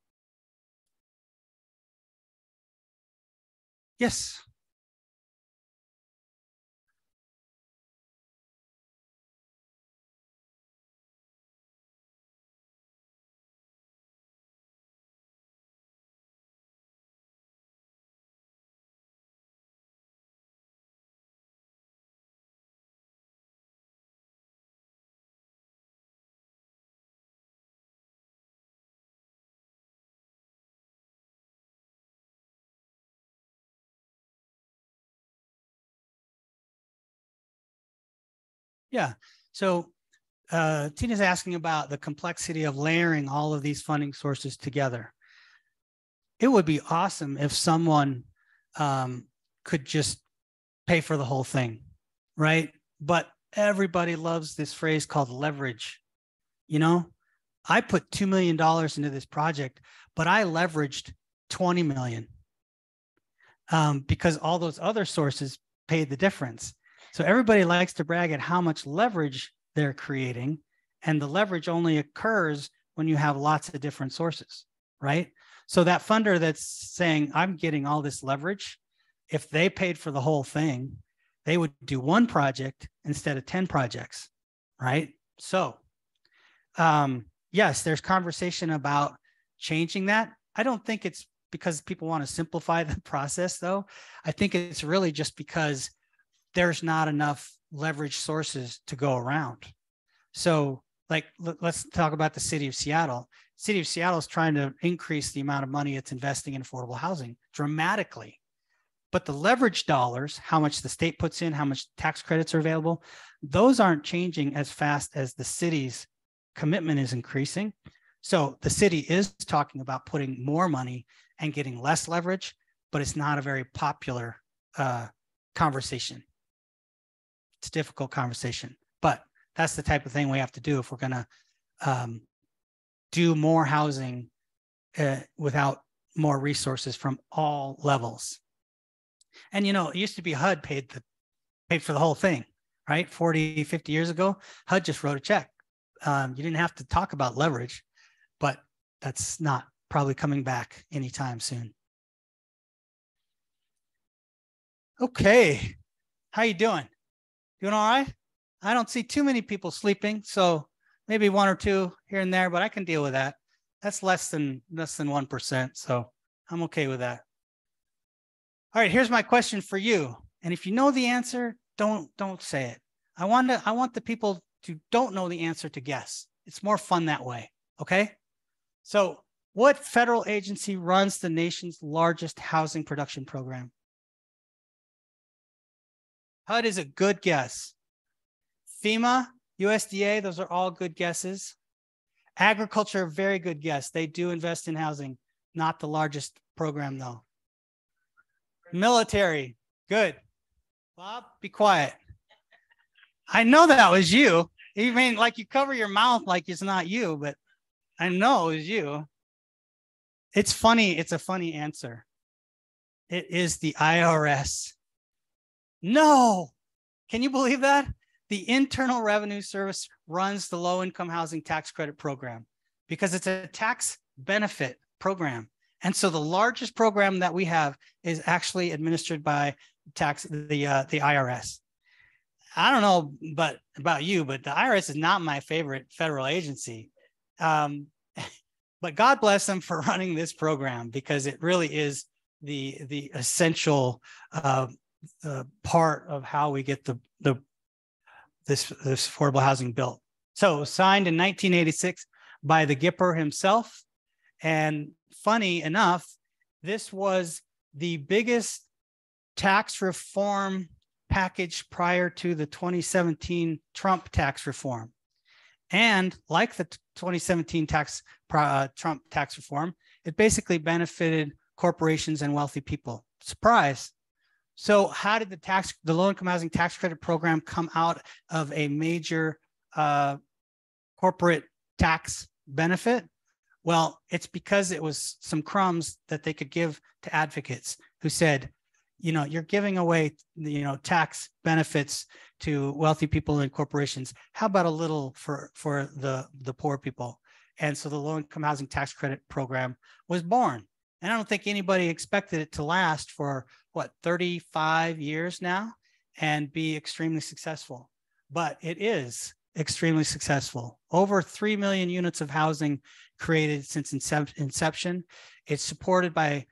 Yes. Yeah. So uh, Tina's asking about the complexity of layering all of these funding sources together. It would be awesome if someone um, could just pay for the whole thing, right? But everybody loves this phrase called leverage. You know, I put $2 million into this project, but I leveraged 20 million um, because all those other sources paid the difference. So everybody likes to brag at how much leverage they're creating. And the leverage only occurs when you have lots of different sources, right? So that funder that's saying, I'm getting all this leverage, if they paid for the whole thing, they would do one project instead of 10 projects, right? So, um, yes, there's conversation about changing that. I don't think it's because people want to simplify the process, though. I think it's really just because there's not enough leverage sources to go around. So, like, let's talk about the city of Seattle. City of Seattle is trying to increase the amount of money it's investing in affordable housing dramatically. But the leverage dollars, how much the state puts in, how much tax credits are available, those aren't changing as fast as the city's commitment is increasing. So the city is talking about putting more money and getting less leverage, but it's not a very popular uh, conversation it's a difficult conversation, but that's the type of thing we have to do if we're going to um, do more housing uh, without more resources from all levels. And you know, it used to be HUD paid the paid for the whole thing, right? 40, 50 years ago, HUD just wrote a check. Um, you didn't have to talk about leverage, but that's not probably coming back anytime soon. Okay, how you doing? Doing all right? I don't see too many people sleeping, so maybe one or two here and there, but I can deal with that. That's less than less than one percent, so I'm okay with that. All right, here's my question for you, and if you know the answer, don't don't say it. I want to I want the people who don't know the answer to guess. It's more fun that way. Okay, so what federal agency runs the nation's largest housing production program? HUD is a good guess. FEMA, USDA, those are all good guesses. Agriculture, very good guess. They do invest in housing, not the largest program though. Military, good. Bob, be quiet. I know that was you. You mean like you cover your mouth like it's not you, but I know it was you. It's funny. It's a funny answer. It is the IRS. No. Can you believe that? The Internal Revenue Service runs the low income housing tax credit program because it's a tax benefit program. And so the largest program that we have is actually administered by tax the uh, the IRS. I don't know, but about you, but the IRS is not my favorite federal agency. Um, but God bless them for running this program because it really is the the essential uh, uh, part of how we get the the this this affordable housing built. So signed in 1986 by the Gipper himself, and funny enough, this was the biggest tax reform package prior to the 2017 Trump tax reform. And like the 2017 tax uh, Trump tax reform, it basically benefited corporations and wealthy people. Surprise. So how did the tax, the low income housing tax credit program come out of a major uh, corporate tax benefit? Well, it's because it was some crumbs that they could give to advocates who said, you know, you're giving away, you know, tax benefits to wealthy people and corporations. How about a little for for the the poor people? And so the low income housing tax credit program was born. And I don't think anybody expected it to last for what 35 years now and be extremely successful. But it is extremely successful. Over 3 million units of housing created since inception. It's supported by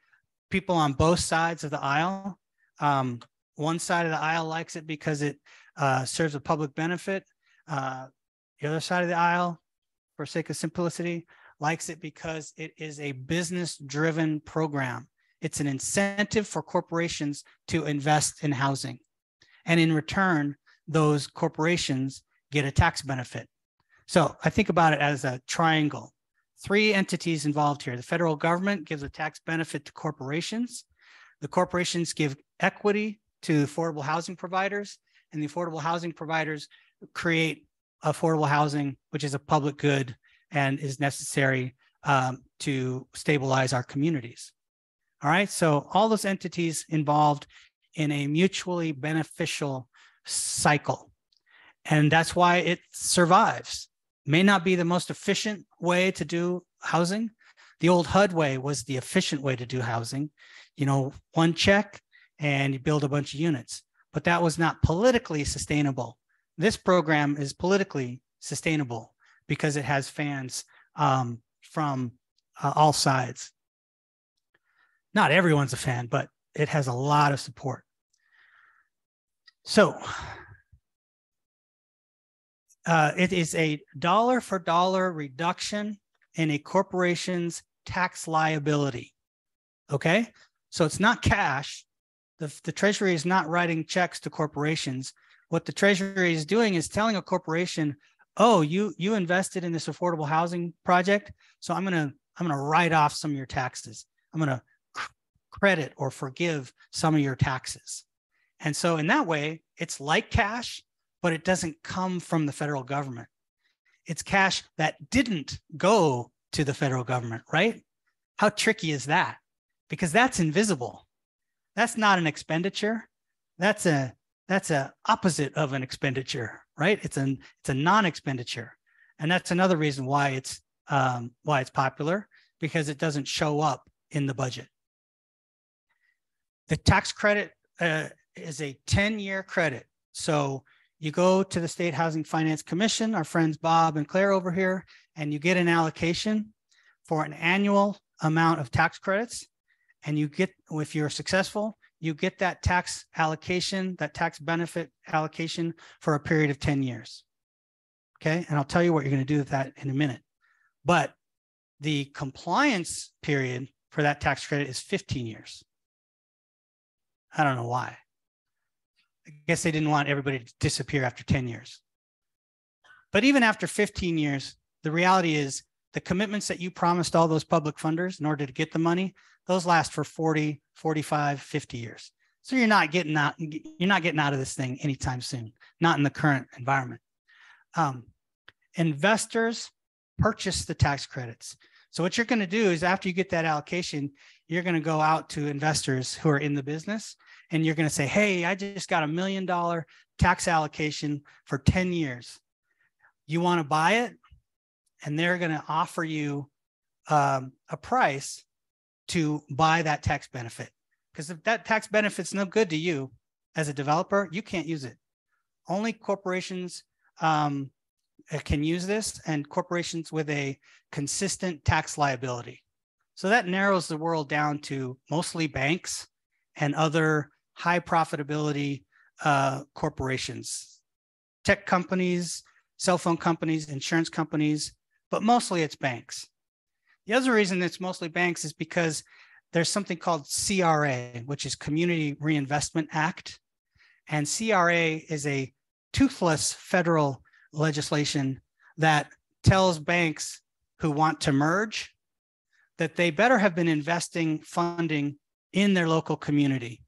people on both sides of the aisle. Um, one side of the aisle likes it because it uh, serves a public benefit. Uh, the other side of the aisle, for sake of simplicity, likes it because it is a business driven program. It's an incentive for corporations to invest in housing. And in return, those corporations get a tax benefit. So I think about it as a triangle. Three entities involved here. The federal government gives a tax benefit to corporations. The corporations give equity to affordable housing providers, and the affordable housing providers create affordable housing, which is a public good and is necessary um, to stabilize our communities. All right, so all those entities involved in a mutually beneficial cycle. And that's why it survives. May not be the most efficient way to do housing. The old HUD way was the efficient way to do housing. You know, one check and you build a bunch of units, but that was not politically sustainable. This program is politically sustainable because it has fans um, from uh, all sides. Not everyone's a fan, but it has a lot of support. So uh, it is a dollar for dollar reduction in a corporation's tax liability. Okay. So it's not cash. The, the Treasury is not writing checks to corporations. What the Treasury is doing is telling a corporation, oh, you you invested in this affordable housing project. So I'm gonna I'm gonna write off some of your taxes. I'm gonna credit or forgive some of your taxes. And so in that way, it's like cash, but it doesn't come from the federal government. It's cash that didn't go to the federal government, right? How tricky is that? Because that's invisible. That's not an expenditure. That's a that's a opposite of an expenditure, right? It's an it's a non-expenditure, and that's another reason why it's um, why it's popular because it doesn't show up in the budget. The tax credit uh, is a 10-year credit, so you go to the State Housing Finance Commission, our friends Bob and Claire over here, and you get an allocation for an annual amount of tax credits. And you get, if you're successful, you get that tax allocation, that tax benefit allocation for a period of 10 years. Okay. And I'll tell you what you're going to do with that in a minute. But the compliance period for that tax credit is 15 years. I don't know why. I guess they didn't want everybody to disappear after 10 years. But even after 15 years, the reality is the commitments that you promised all those public funders in order to get the money, those last for 40, 45, 50 years. So you're not getting out, you're not getting out of this thing anytime soon, not in the current environment. Um, investors purchase the tax credits. So what you're going to do is after you get that allocation, you're going to go out to investors who are in the business and you're going to say, Hey, I just got a million dollar tax allocation for 10 years. You want to buy it? And they're going to offer you um, a price to buy that tax benefit. Because if that tax benefit's no good to you as a developer, you can't use it. Only corporations um, can use this and corporations with a consistent tax liability. So that narrows the world down to mostly banks and other high profitability uh, corporations, tech companies, cell phone companies, insurance companies, but mostly it's banks. The other reason it's mostly banks is because there's something called CRA, which is Community Reinvestment Act. And CRA is a toothless federal legislation that tells banks who want to merge that they better have been investing funding in their local community.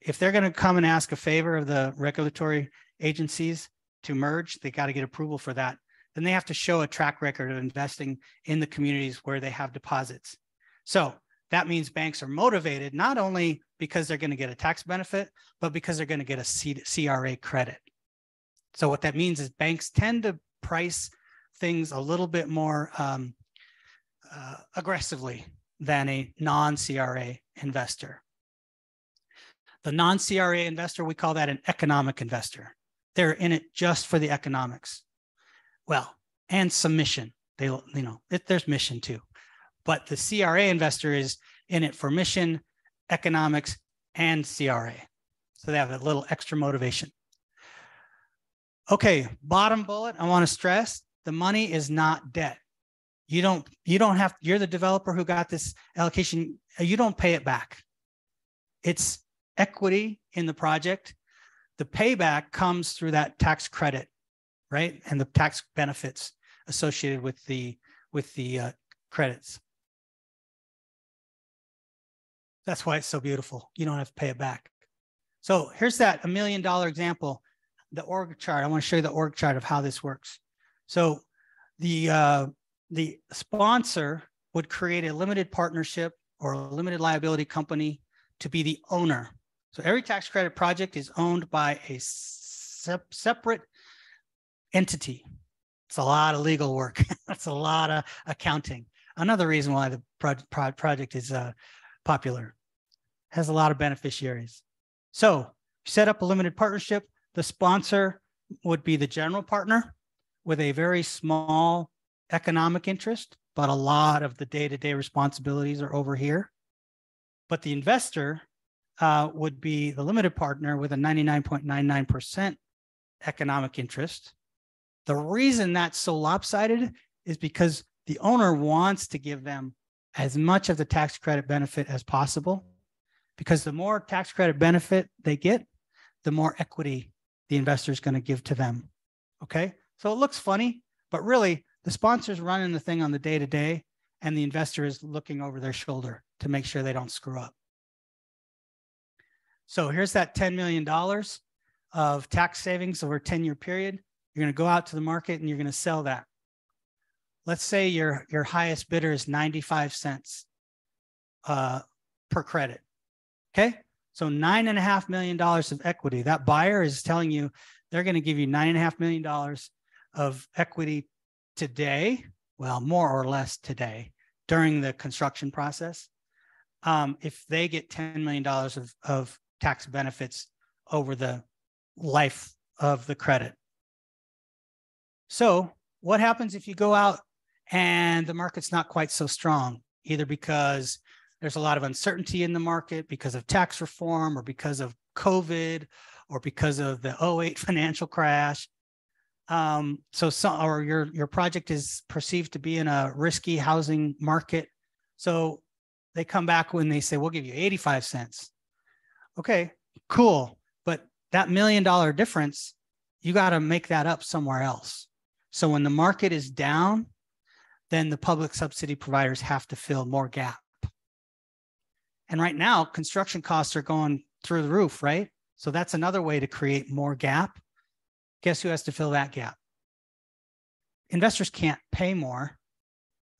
If they're going to come and ask a favor of the regulatory agencies to merge, they got to get approval for that. Then they have to show a track record of investing in the communities where they have deposits. So that means banks are motivated not only because they're going to get a tax benefit, but because they're going to get a CRA credit. So what that means is banks tend to price things a little bit more um, uh, aggressively than a non-CRA investor. The non-CRA investor, we call that an economic investor. They're in it just for the economics. Well, and some mission. They, you know, it, there's mission too. But the CRA investor is in it for mission, economics, and CRA. So they have a little extra motivation. Okay, bottom bullet, I want to stress the money is not debt you don't you don't have you're the developer who got this allocation you don't pay it back it's equity in the project the payback comes through that tax credit right? And the tax benefits associated with the with the uh, credits. That's why it's so beautiful. You don't have to pay it back. So here's that a million dollar example the org chart. I want to show you the org chart of how this works. So the uh, the sponsor would create a limited partnership or a limited liability company to be the owner. So every tax credit project is owned by a sep- separate entity. It's a lot of legal work. That's a lot of accounting. Another reason why the pro- pro- project is uh, popular has a lot of beneficiaries. So set up a limited partnership. The sponsor would be the general partner with a very small economic interest, but a lot of the day to day responsibilities are over here. But the investor uh, would be the limited partner with a 99.99% economic interest. The reason that's so lopsided is because the owner wants to give them as much of the tax credit benefit as possible. Because the more tax credit benefit they get, the more equity the investor is going to give to them. Okay. So it looks funny, but really the sponsor's running the thing on the day to day, and the investor is looking over their shoulder to make sure they don't screw up. So here's that $10 million of tax savings over a 10 year period. You're going to go out to the market and you're going to sell that. Let's say your, your highest bidder is 95 cents uh, per credit. Okay. So nine and a half million dollars of equity. That buyer is telling you they're going to give you nine and a half million dollars of equity today, well, more or less today, during the construction process, um, if they get $10 million of, of tax benefits over the life of the credit. So, what happens if you go out and the market's not quite so strong, either because there's a lot of uncertainty in the market because of tax reform or because of COVID or because of the 08 financial crash um, so or your your project is perceived to be in a risky housing market. So they come back when they say, we'll give you 85 cents. Okay, cool. But that million dollar difference, you got to make that up somewhere else. So when the market is down, then the public subsidy providers have to fill more gap. And right now, construction costs are going through the roof, right? So that's another way to create more gap Guess who has to fill that gap? Investors can't pay more.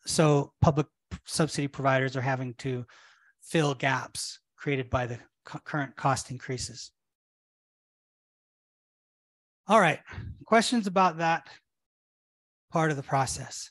so public subsidy providers are having to fill gaps created by the current cost increases. All right, questions about that part of the process?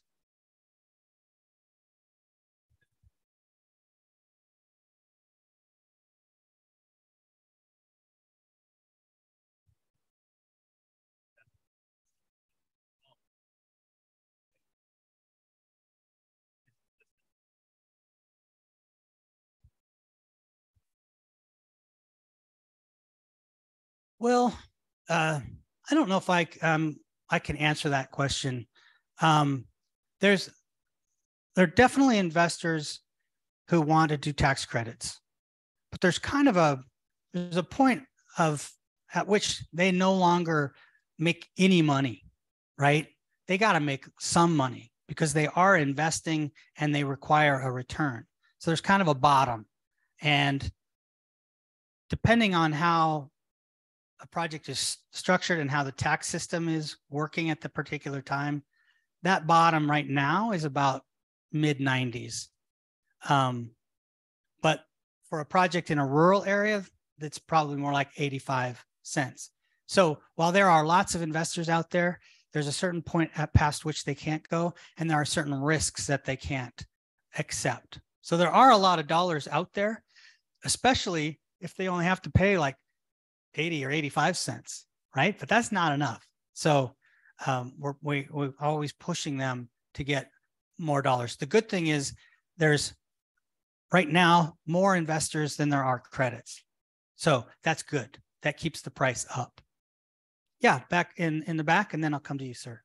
Well, uh, I don't know if I um, I can answer that question. Um, there's there are definitely investors who want to do tax credits, but there's kind of a there's a point of at which they no longer make any money, right? They got to make some money because they are investing and they require a return. So there's kind of a bottom, and depending on how a project is structured and how the tax system is working at the particular time, that bottom right now is about mid 90s. Um, but for a project in a rural area, that's probably more like 85 cents. So while there are lots of investors out there, there's a certain point at past which they can't go, and there are certain risks that they can't accept. So there are a lot of dollars out there, especially if they only have to pay like 80 or 85 cents, right? But that's not enough. So um, we're, we, we're always pushing them to get more dollars. The good thing is there's right now more investors than there are credits. So that's good. That keeps the price up. Yeah, back in, in the back, and then I'll come to you, sir.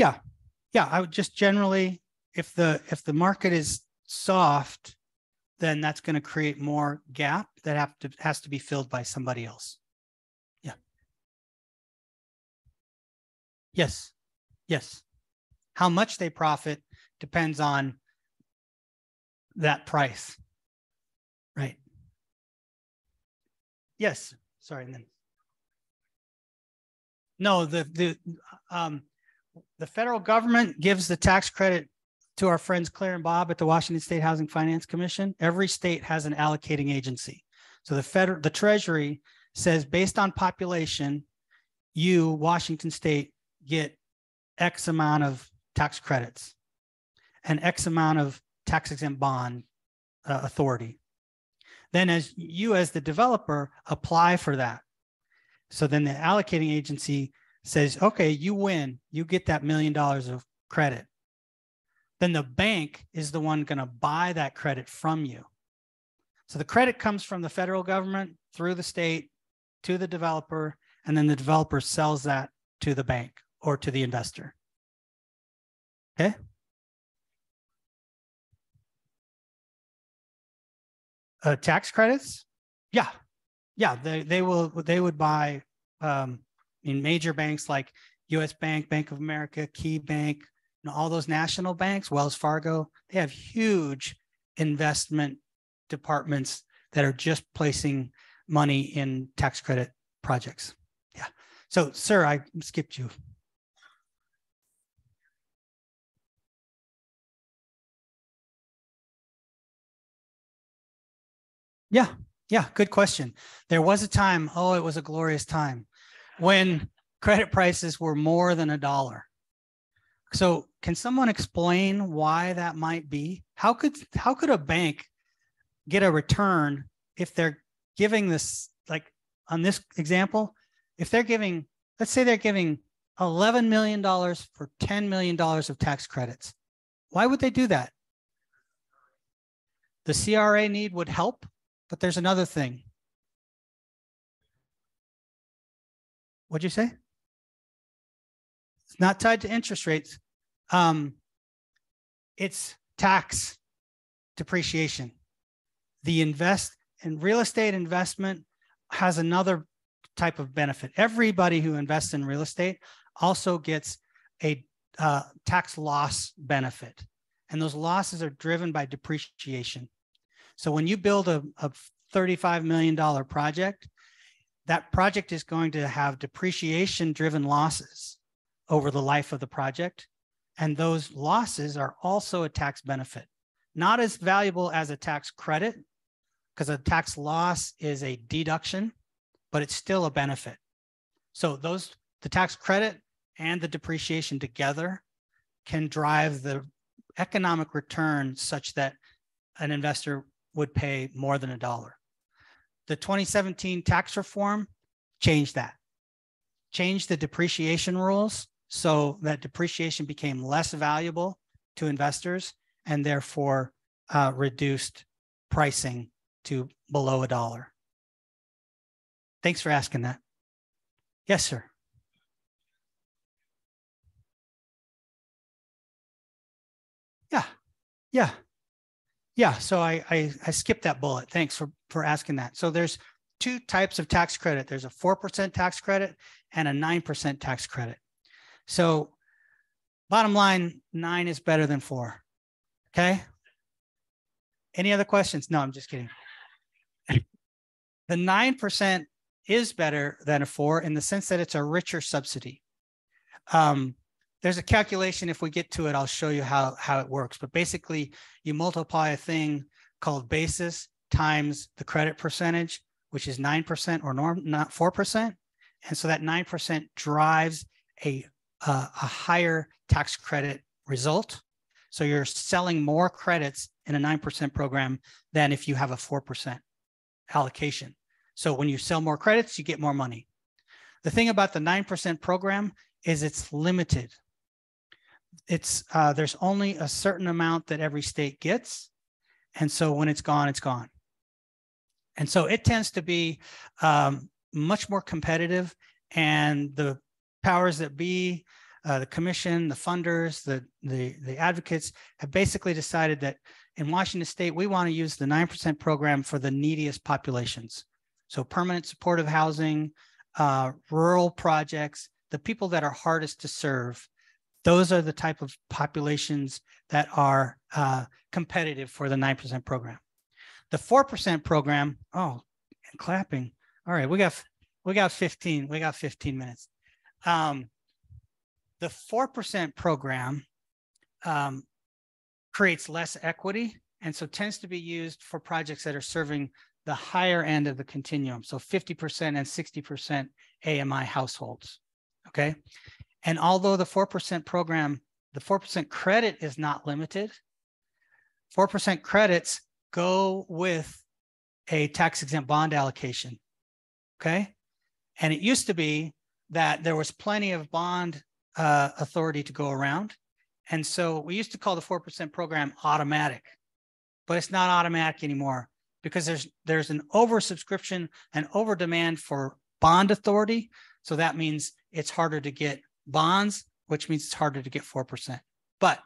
Yeah, yeah. I would just generally, if the if the market is soft, then that's going to create more gap that have to has to be filled by somebody else. Yeah. Yes. Yes. How much they profit depends on that price. Right. Yes. Sorry. Then. No, the the um the federal government gives the tax credit to our friends Claire and Bob at the Washington State Housing Finance Commission. Every state has an allocating agency. So the federal, the Treasury says based on population, you, Washington State, get X amount of tax credits and X amount of tax exempt bond uh, authority. Then, as you, as the developer, apply for that. So then the allocating agency says, okay, you win, you get that million dollars of credit. Then the bank is the one going to buy that credit from you. So the credit comes from the federal government through the state to the developer, and then the developer sells that to the bank or to the investor. Okay. Uh, tax credits, yeah, yeah, they they will they would buy um, in major banks like US Bank, Bank of America, KeyBank, all those national banks, Wells Fargo, they have huge investment departments that are just placing money in tax credit projects. Yeah. So, sir, I skipped you. Yeah, yeah, good question. There was a time, oh, it was a glorious time when credit prices were more than a dollar. So can someone explain why that might be? How could how could a bank get a return if they're giving this like on this example, if they're giving let's say they're giving 11 million dollars for 10 million dollars of tax credits. Why would they do that? The CRA need would help, but there's another thing. What'd you say? It's not tied to interest rates. Um, it's tax depreciation. The invest in real estate investment has another type of benefit. Everybody who invests in real estate also gets a uh, tax loss benefit. And those losses are driven by depreciation. So when you build a, a $35 million project, that project is going to have depreciation driven losses over the life of the project. And those losses are also a tax benefit, not as valuable as a tax credit, because a tax loss is a deduction, but it's still a benefit. So those, the tax credit and the depreciation together can drive the economic return such that an investor would pay more than a dollar. The 2017 tax reform changed that, changed the depreciation rules so that depreciation became less valuable to investors and therefore uh, reduced pricing to below a dollar. Thanks for asking that. Yes, sir. Yeah, yeah, yeah. So I, I, I skipped that bullet. Thanks for for asking that. So there's two types of tax credit. There's a four percent tax credit and a nine percent tax credit. So bottom line, nine is better than four. Okay. Any other questions? No, I'm just kidding. the nine percent is better than a four in the sense that it's a richer subsidy. Um, there's a calculation. If we get to it, I'll show you how, how it works. But basically, you multiply a thing called basis times the credit percentage, which is 9% or norm, not 4%. And so that 9% drives a, uh, a higher tax credit result. So you're selling more credits in a 9% program than if you have a 4% allocation. So when you sell more credits, you get more money. The thing about the 9% program is it's limited it's uh, there's only a certain amount that every state gets, and so when it's gone, it's gone. And so it tends to be um, much more competitive, and the powers that be, uh, the commission, the funders, the, the the advocates have basically decided that in Washington State we want to use the nine percent program for the neediest populations. So permanent supportive housing, uh, rural projects, the people that are hardest to serve those are the type of populations that are uh, competitive for the 9% program. The 4% program, oh, clapping. All right, we got we got 15, we got 15 minutes. Um, the 4% program um, creates less equity and so tends to be used for projects that are serving the higher end of the continuum. So 50% and 60% AMI households. Okay. And although the 4% program, the 4% credit is not limited, 4% credits go with a tax exempt bond allocation. Okay. And it used to be that there was plenty of bond uh, authority to go around. And so we used to call the 4% program automatic, but it's not automatic anymore because there's there's an oversubscription and over demand for bond authority. So that means it's harder to get bonds, which means it's harder to get 4%. But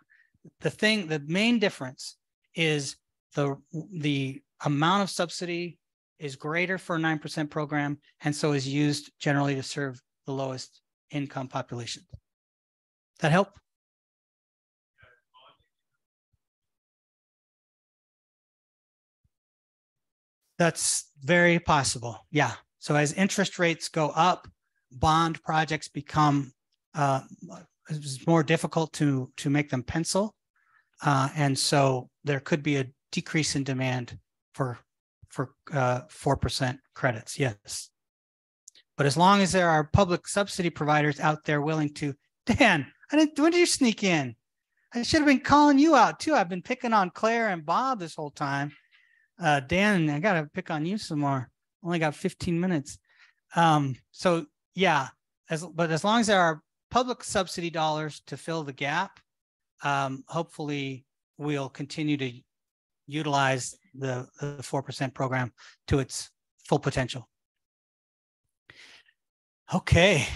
the thing, the main difference is the, the amount of subsidy is greater for a 9% program and so is used generally to serve the lowest income population. That help? That's very possible. Yeah. So as interest rates go up, bond projects become uh, it's more difficult to to make them pencil, uh, and so there could be a decrease in demand for for uh, four percent credits. Yes, but as long as there are public subsidy providers out there willing to, Dan, I didn't. When did you sneak in? I should have been calling you out too. I've been picking on Claire and Bob this whole time. Uh, Dan, I got to pick on you some more. Only got 15 minutes. Um, so yeah, as but as long as there are public subsidy dollars to fill the gap. Um, hopefully, we'll continue to utilize the, the 4% program to its full potential. Okay.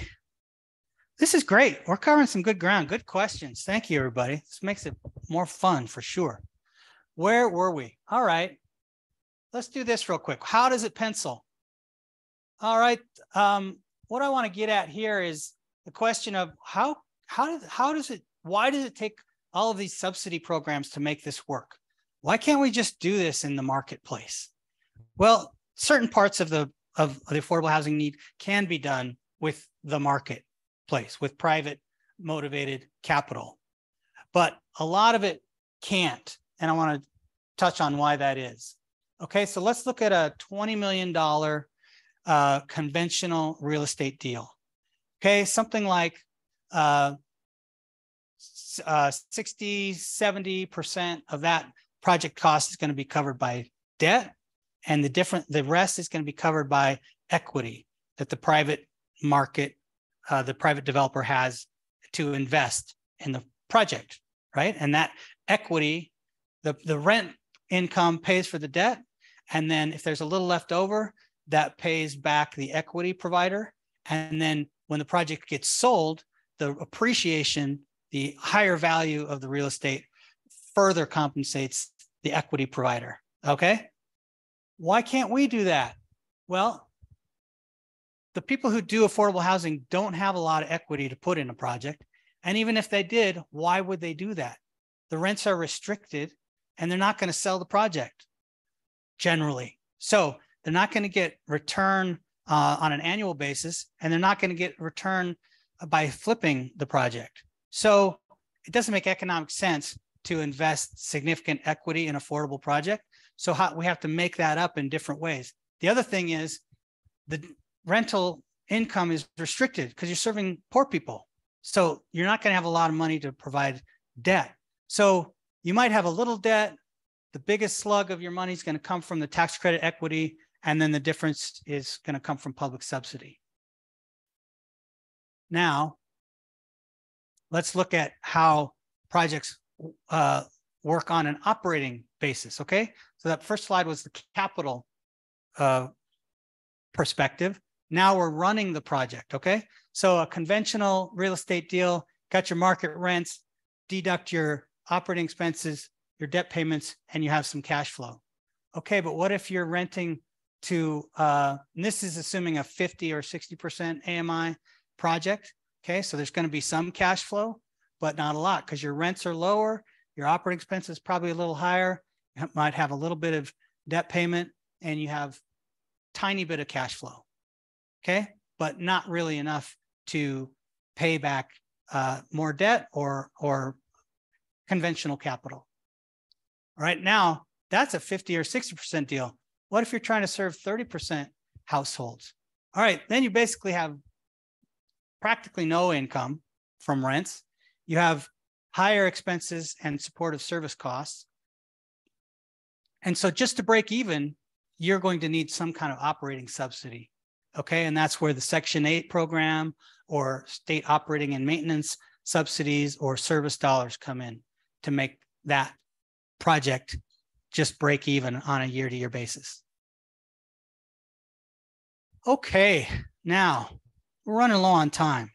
This is great. We're covering some good ground. Good questions. Thank you, everybody. This makes it more fun for sure. Where were we? All right. let's do this real quick. How does it pencil? All right. Um, what I want to get at here is the question of how how does how does it why does it take all of these subsidy programs to make this work? Why can't we just do this in the marketplace? Well, certain parts of the of the affordable housing need can be done with the marketplace, with private motivated capital. But a lot of it can't. And I want to touch on why that is. Okay, so let's look at a $20 million uh, conventional real estate deal. Okay, something like uh, uh, 60, 70% of that project cost is going to be covered by debt and the different the rest is going to be covered by equity that the private market uh, the private developer has to invest in the project right? And that equity the, the rent income pays for the debt and then if there's a little left over that pays back the equity provider. And then when the project gets sold the appreciation the higher value of the real estate further compensates the equity provider okay why can't we do that? Well, the people who do affordable housing don't have a lot of equity to put in a project. And even if they did, why would they do that? The rents are restricted and they're not going to sell the project generally. So they're not going to get return uh, on an annual basis and they're not going to get return by flipping the project. So it doesn't make economic sense to invest significant equity in affordable project. So how, we have to make that up in different ways. The other thing is the rental income is restricted because you're serving poor people. So you're not going to have a lot of money to provide debt. So you might have a little debt. The biggest slug of your money is going to come from the tax credit equity, and then the difference is going to come from public subsidy. Now, let's look at how projects uh, work on an operating basis. Okay, so that first slide was the capital uh, perspective. Now we're running the project. Okay, so a conventional real estate deal, got your market rents, deduct your operating expenses, your debt payments, and you have some cash flow. Okay, but what if you're renting to, uh, this is assuming a 50 or 60% AMI project. Okay, so there's going to be some cash flow, but not a lot because your rents are lower, your operating expenses probably a little higher, you might have a little bit of debt payment, and you have tiny bit of cash flow. Okay, but not really enough to pay back uh, more debt or or conventional capital. All right, now that's a 50 or 60% deal. What if you're trying to serve 30% households? All right, then you basically have practically no income from rents you have higher expenses and supportive service costs. And so just to break even, you're going to need some kind of operating subsidy. Okay. And that's where the Section 8 program or state operating and maintenance subsidies or service dollars come in to make that project just break even on a year to year basis. Okay. Now we're running low on time.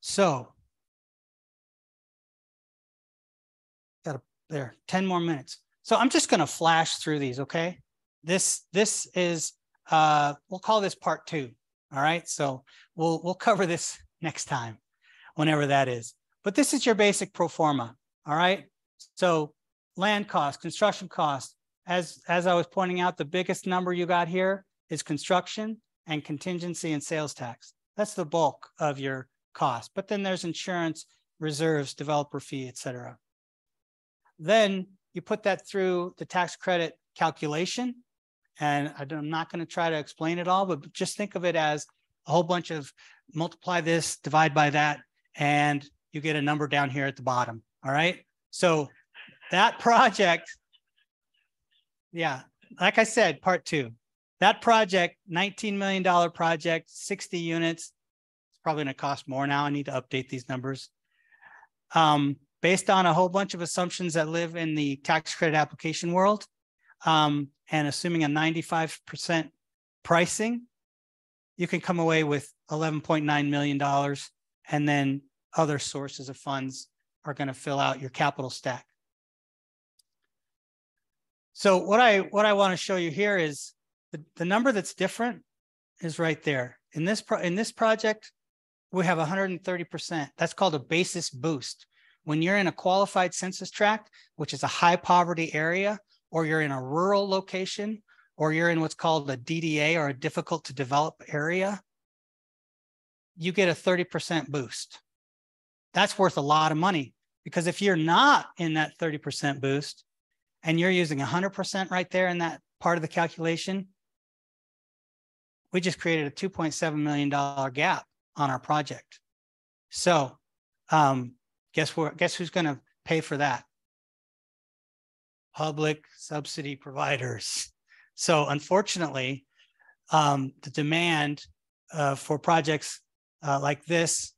So there 10 more minutes. So i'm just going to flash through these okay? This this is uh we'll call this part two all right? So we'll we'll cover this next time whenever that is. But this is your basic pro forma all right? So land cost construction cost as as i was pointing out the biggest number you got here is construction and contingency and sales tax. That's the bulk of your cost. But then there's insurance reserves developer fee etc then you put that through the tax credit calculation. And I'm not going to try to explain it all, but just think of it as a whole bunch of multiply this, divide by that, and you get a number down here at the bottom. All right. So that project, yeah, like I said, part two, that project, $19 million project, 60 units. It's probably going to cost more now. I need to update these numbers. Um, based on a whole bunch of assumptions that live in the tax credit application world um, and assuming a 95% pricing, you can come away with $11.9 million. And then other sources of funds are going to fill out your capital stack. So what I what I want to show you here is the, the number that's different is right there. In this pro, in this project, we have 130%. That's called a basis boost. When you're in a qualified census tract, which is a high poverty area, or you're in a rural location, or you're in what's called a DDA or a difficult to develop area, you get a 30% boost. That's worth a lot of money because if you're not in that 30% boost and you're using 100% right there in that part of the calculation, we just created a $2.7 million gap on our project. So um, guess what? Guess who's going to pay for that? Public subsidy providers. So unfortunately, um, the demand uh, for projects uh, like this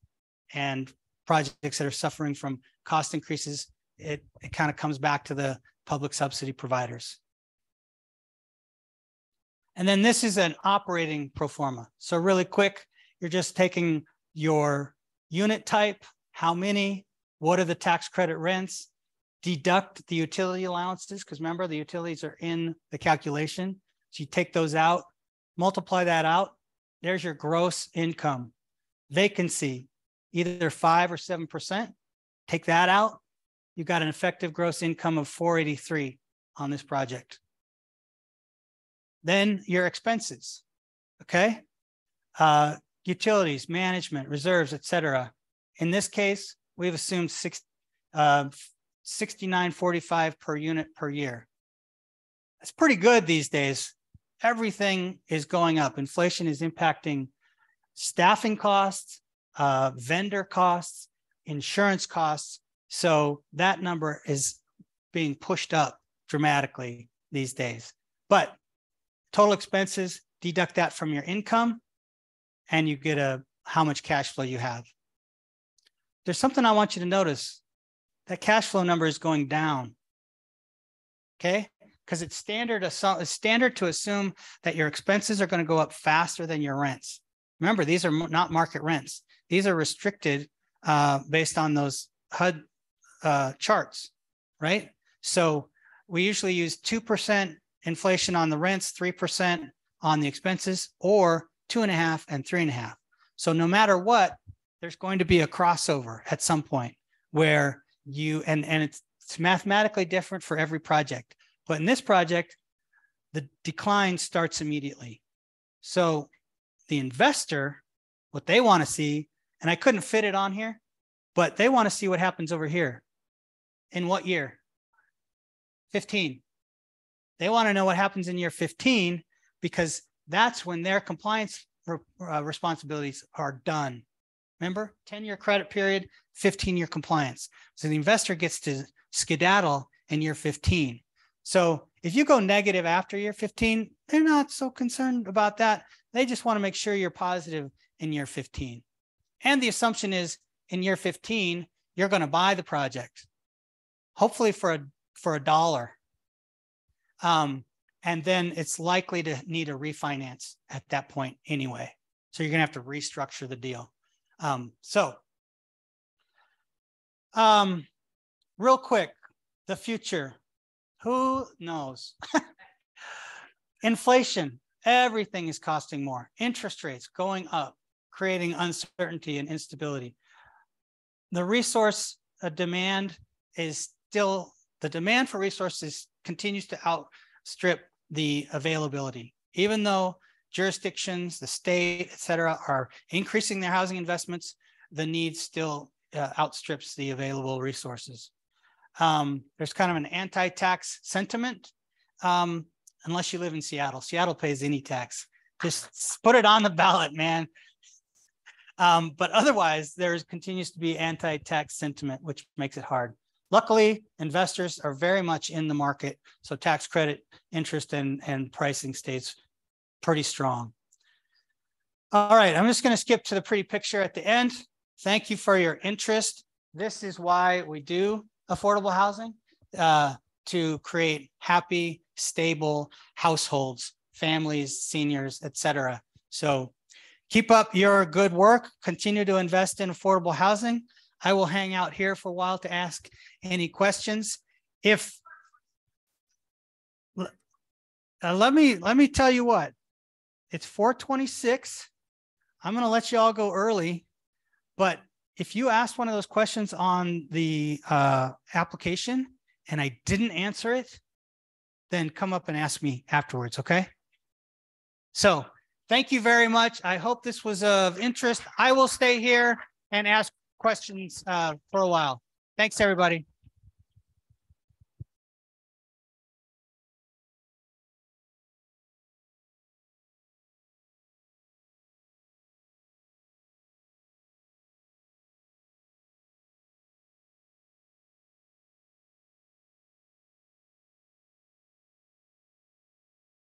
and projects that are suffering from cost increases, it, it kind of comes back to the public subsidy providers. And then this is an operating pro forma. So really quick, you're just taking your unit type, how many, what are the tax credit rents, deduct the utility allowances, because remember the utilities are in the calculation. So you take those out, multiply that out. There's your gross income. Vacancy, either five or 7%. Take that out. You've got an effective gross income of 483 on this project. Then your expenses, okay? Uh, utilities, management, reserves, etc. In this case, we've assumed six, uh, 69.45 per unit per year. That's pretty good these days. Everything is going up. Inflation is impacting staffing costs, uh, vendor costs, insurance costs. So that number is being pushed up dramatically these days. But total expenses, deduct that from your income, and you get a how much cash flow you have. There's something I want you to notice. That cash flow number is going down. Okay? Because it's standard, it's standard to assume that your expenses are going to go up faster than your rents. Remember, these are not market rents. These are restricted uh, based on those HUD uh, charts, right? So we usually use 2% inflation on the rents, 3% on the expenses, or two and a half and three and a half. So no matter what, there's going to be a crossover at some point where you, and, and it's, it's mathematically different for every project. But in this project, the decline starts immediately. So the investor, what they want to see, and I couldn't fit it on here, but they want to see what happens over here. In what year? 15. They want to know what happens in year 15 because that's when their compliance re- uh, responsibilities are done. Remember, 10 year credit period, 15 year compliance. So the investor gets to skedaddle in year 15. So if you go negative after year 15, they're not so concerned about that. They just want to make sure you're positive in year 15. And the assumption is in year 15, you're going to buy the project, hopefully for a, for a dollar um, and then it's likely to need a refinance at that point anyway. So you're going to have to restructure the deal. Um, so, um, real quick, the future. Who knows? Inflation, everything is costing more. Interest rates going up, creating uncertainty and instability. The resource uh, demand is still, the demand for resources continues to outstrip the availability. Even though jurisdictions, the state, et cetera, are increasing their housing investments, the need still uh, outstrips the available resources. Um, there's kind of an anti-tax sentiment, um, unless you live in Seattle. Seattle pays any tax. Just put it on the ballot, man. Um, but otherwise, there continues to be anti-tax sentiment, which makes it hard. Luckily, investors are very much in the market, so tax credit interest and, and pricing stays pretty strong. All right, I'm just going to skip to the pretty picture at the end. Thank you for your interest. This is why we do affordable housing uh, to create happy, stable households, families, seniors, etc. So keep up your good work. Continue to invest in affordable housing. I will hang out here for a while to ask any questions. If Uh, let me let me tell you what. It's 426. I'm going to let you all go early, but if you asked one of those questions on the uh, application and I didn't answer it, then come up and ask me afterwards. Okay. So thank you very much. I hope this was of interest. I will stay here and ask questions uh, for a while. Thanks, everybody.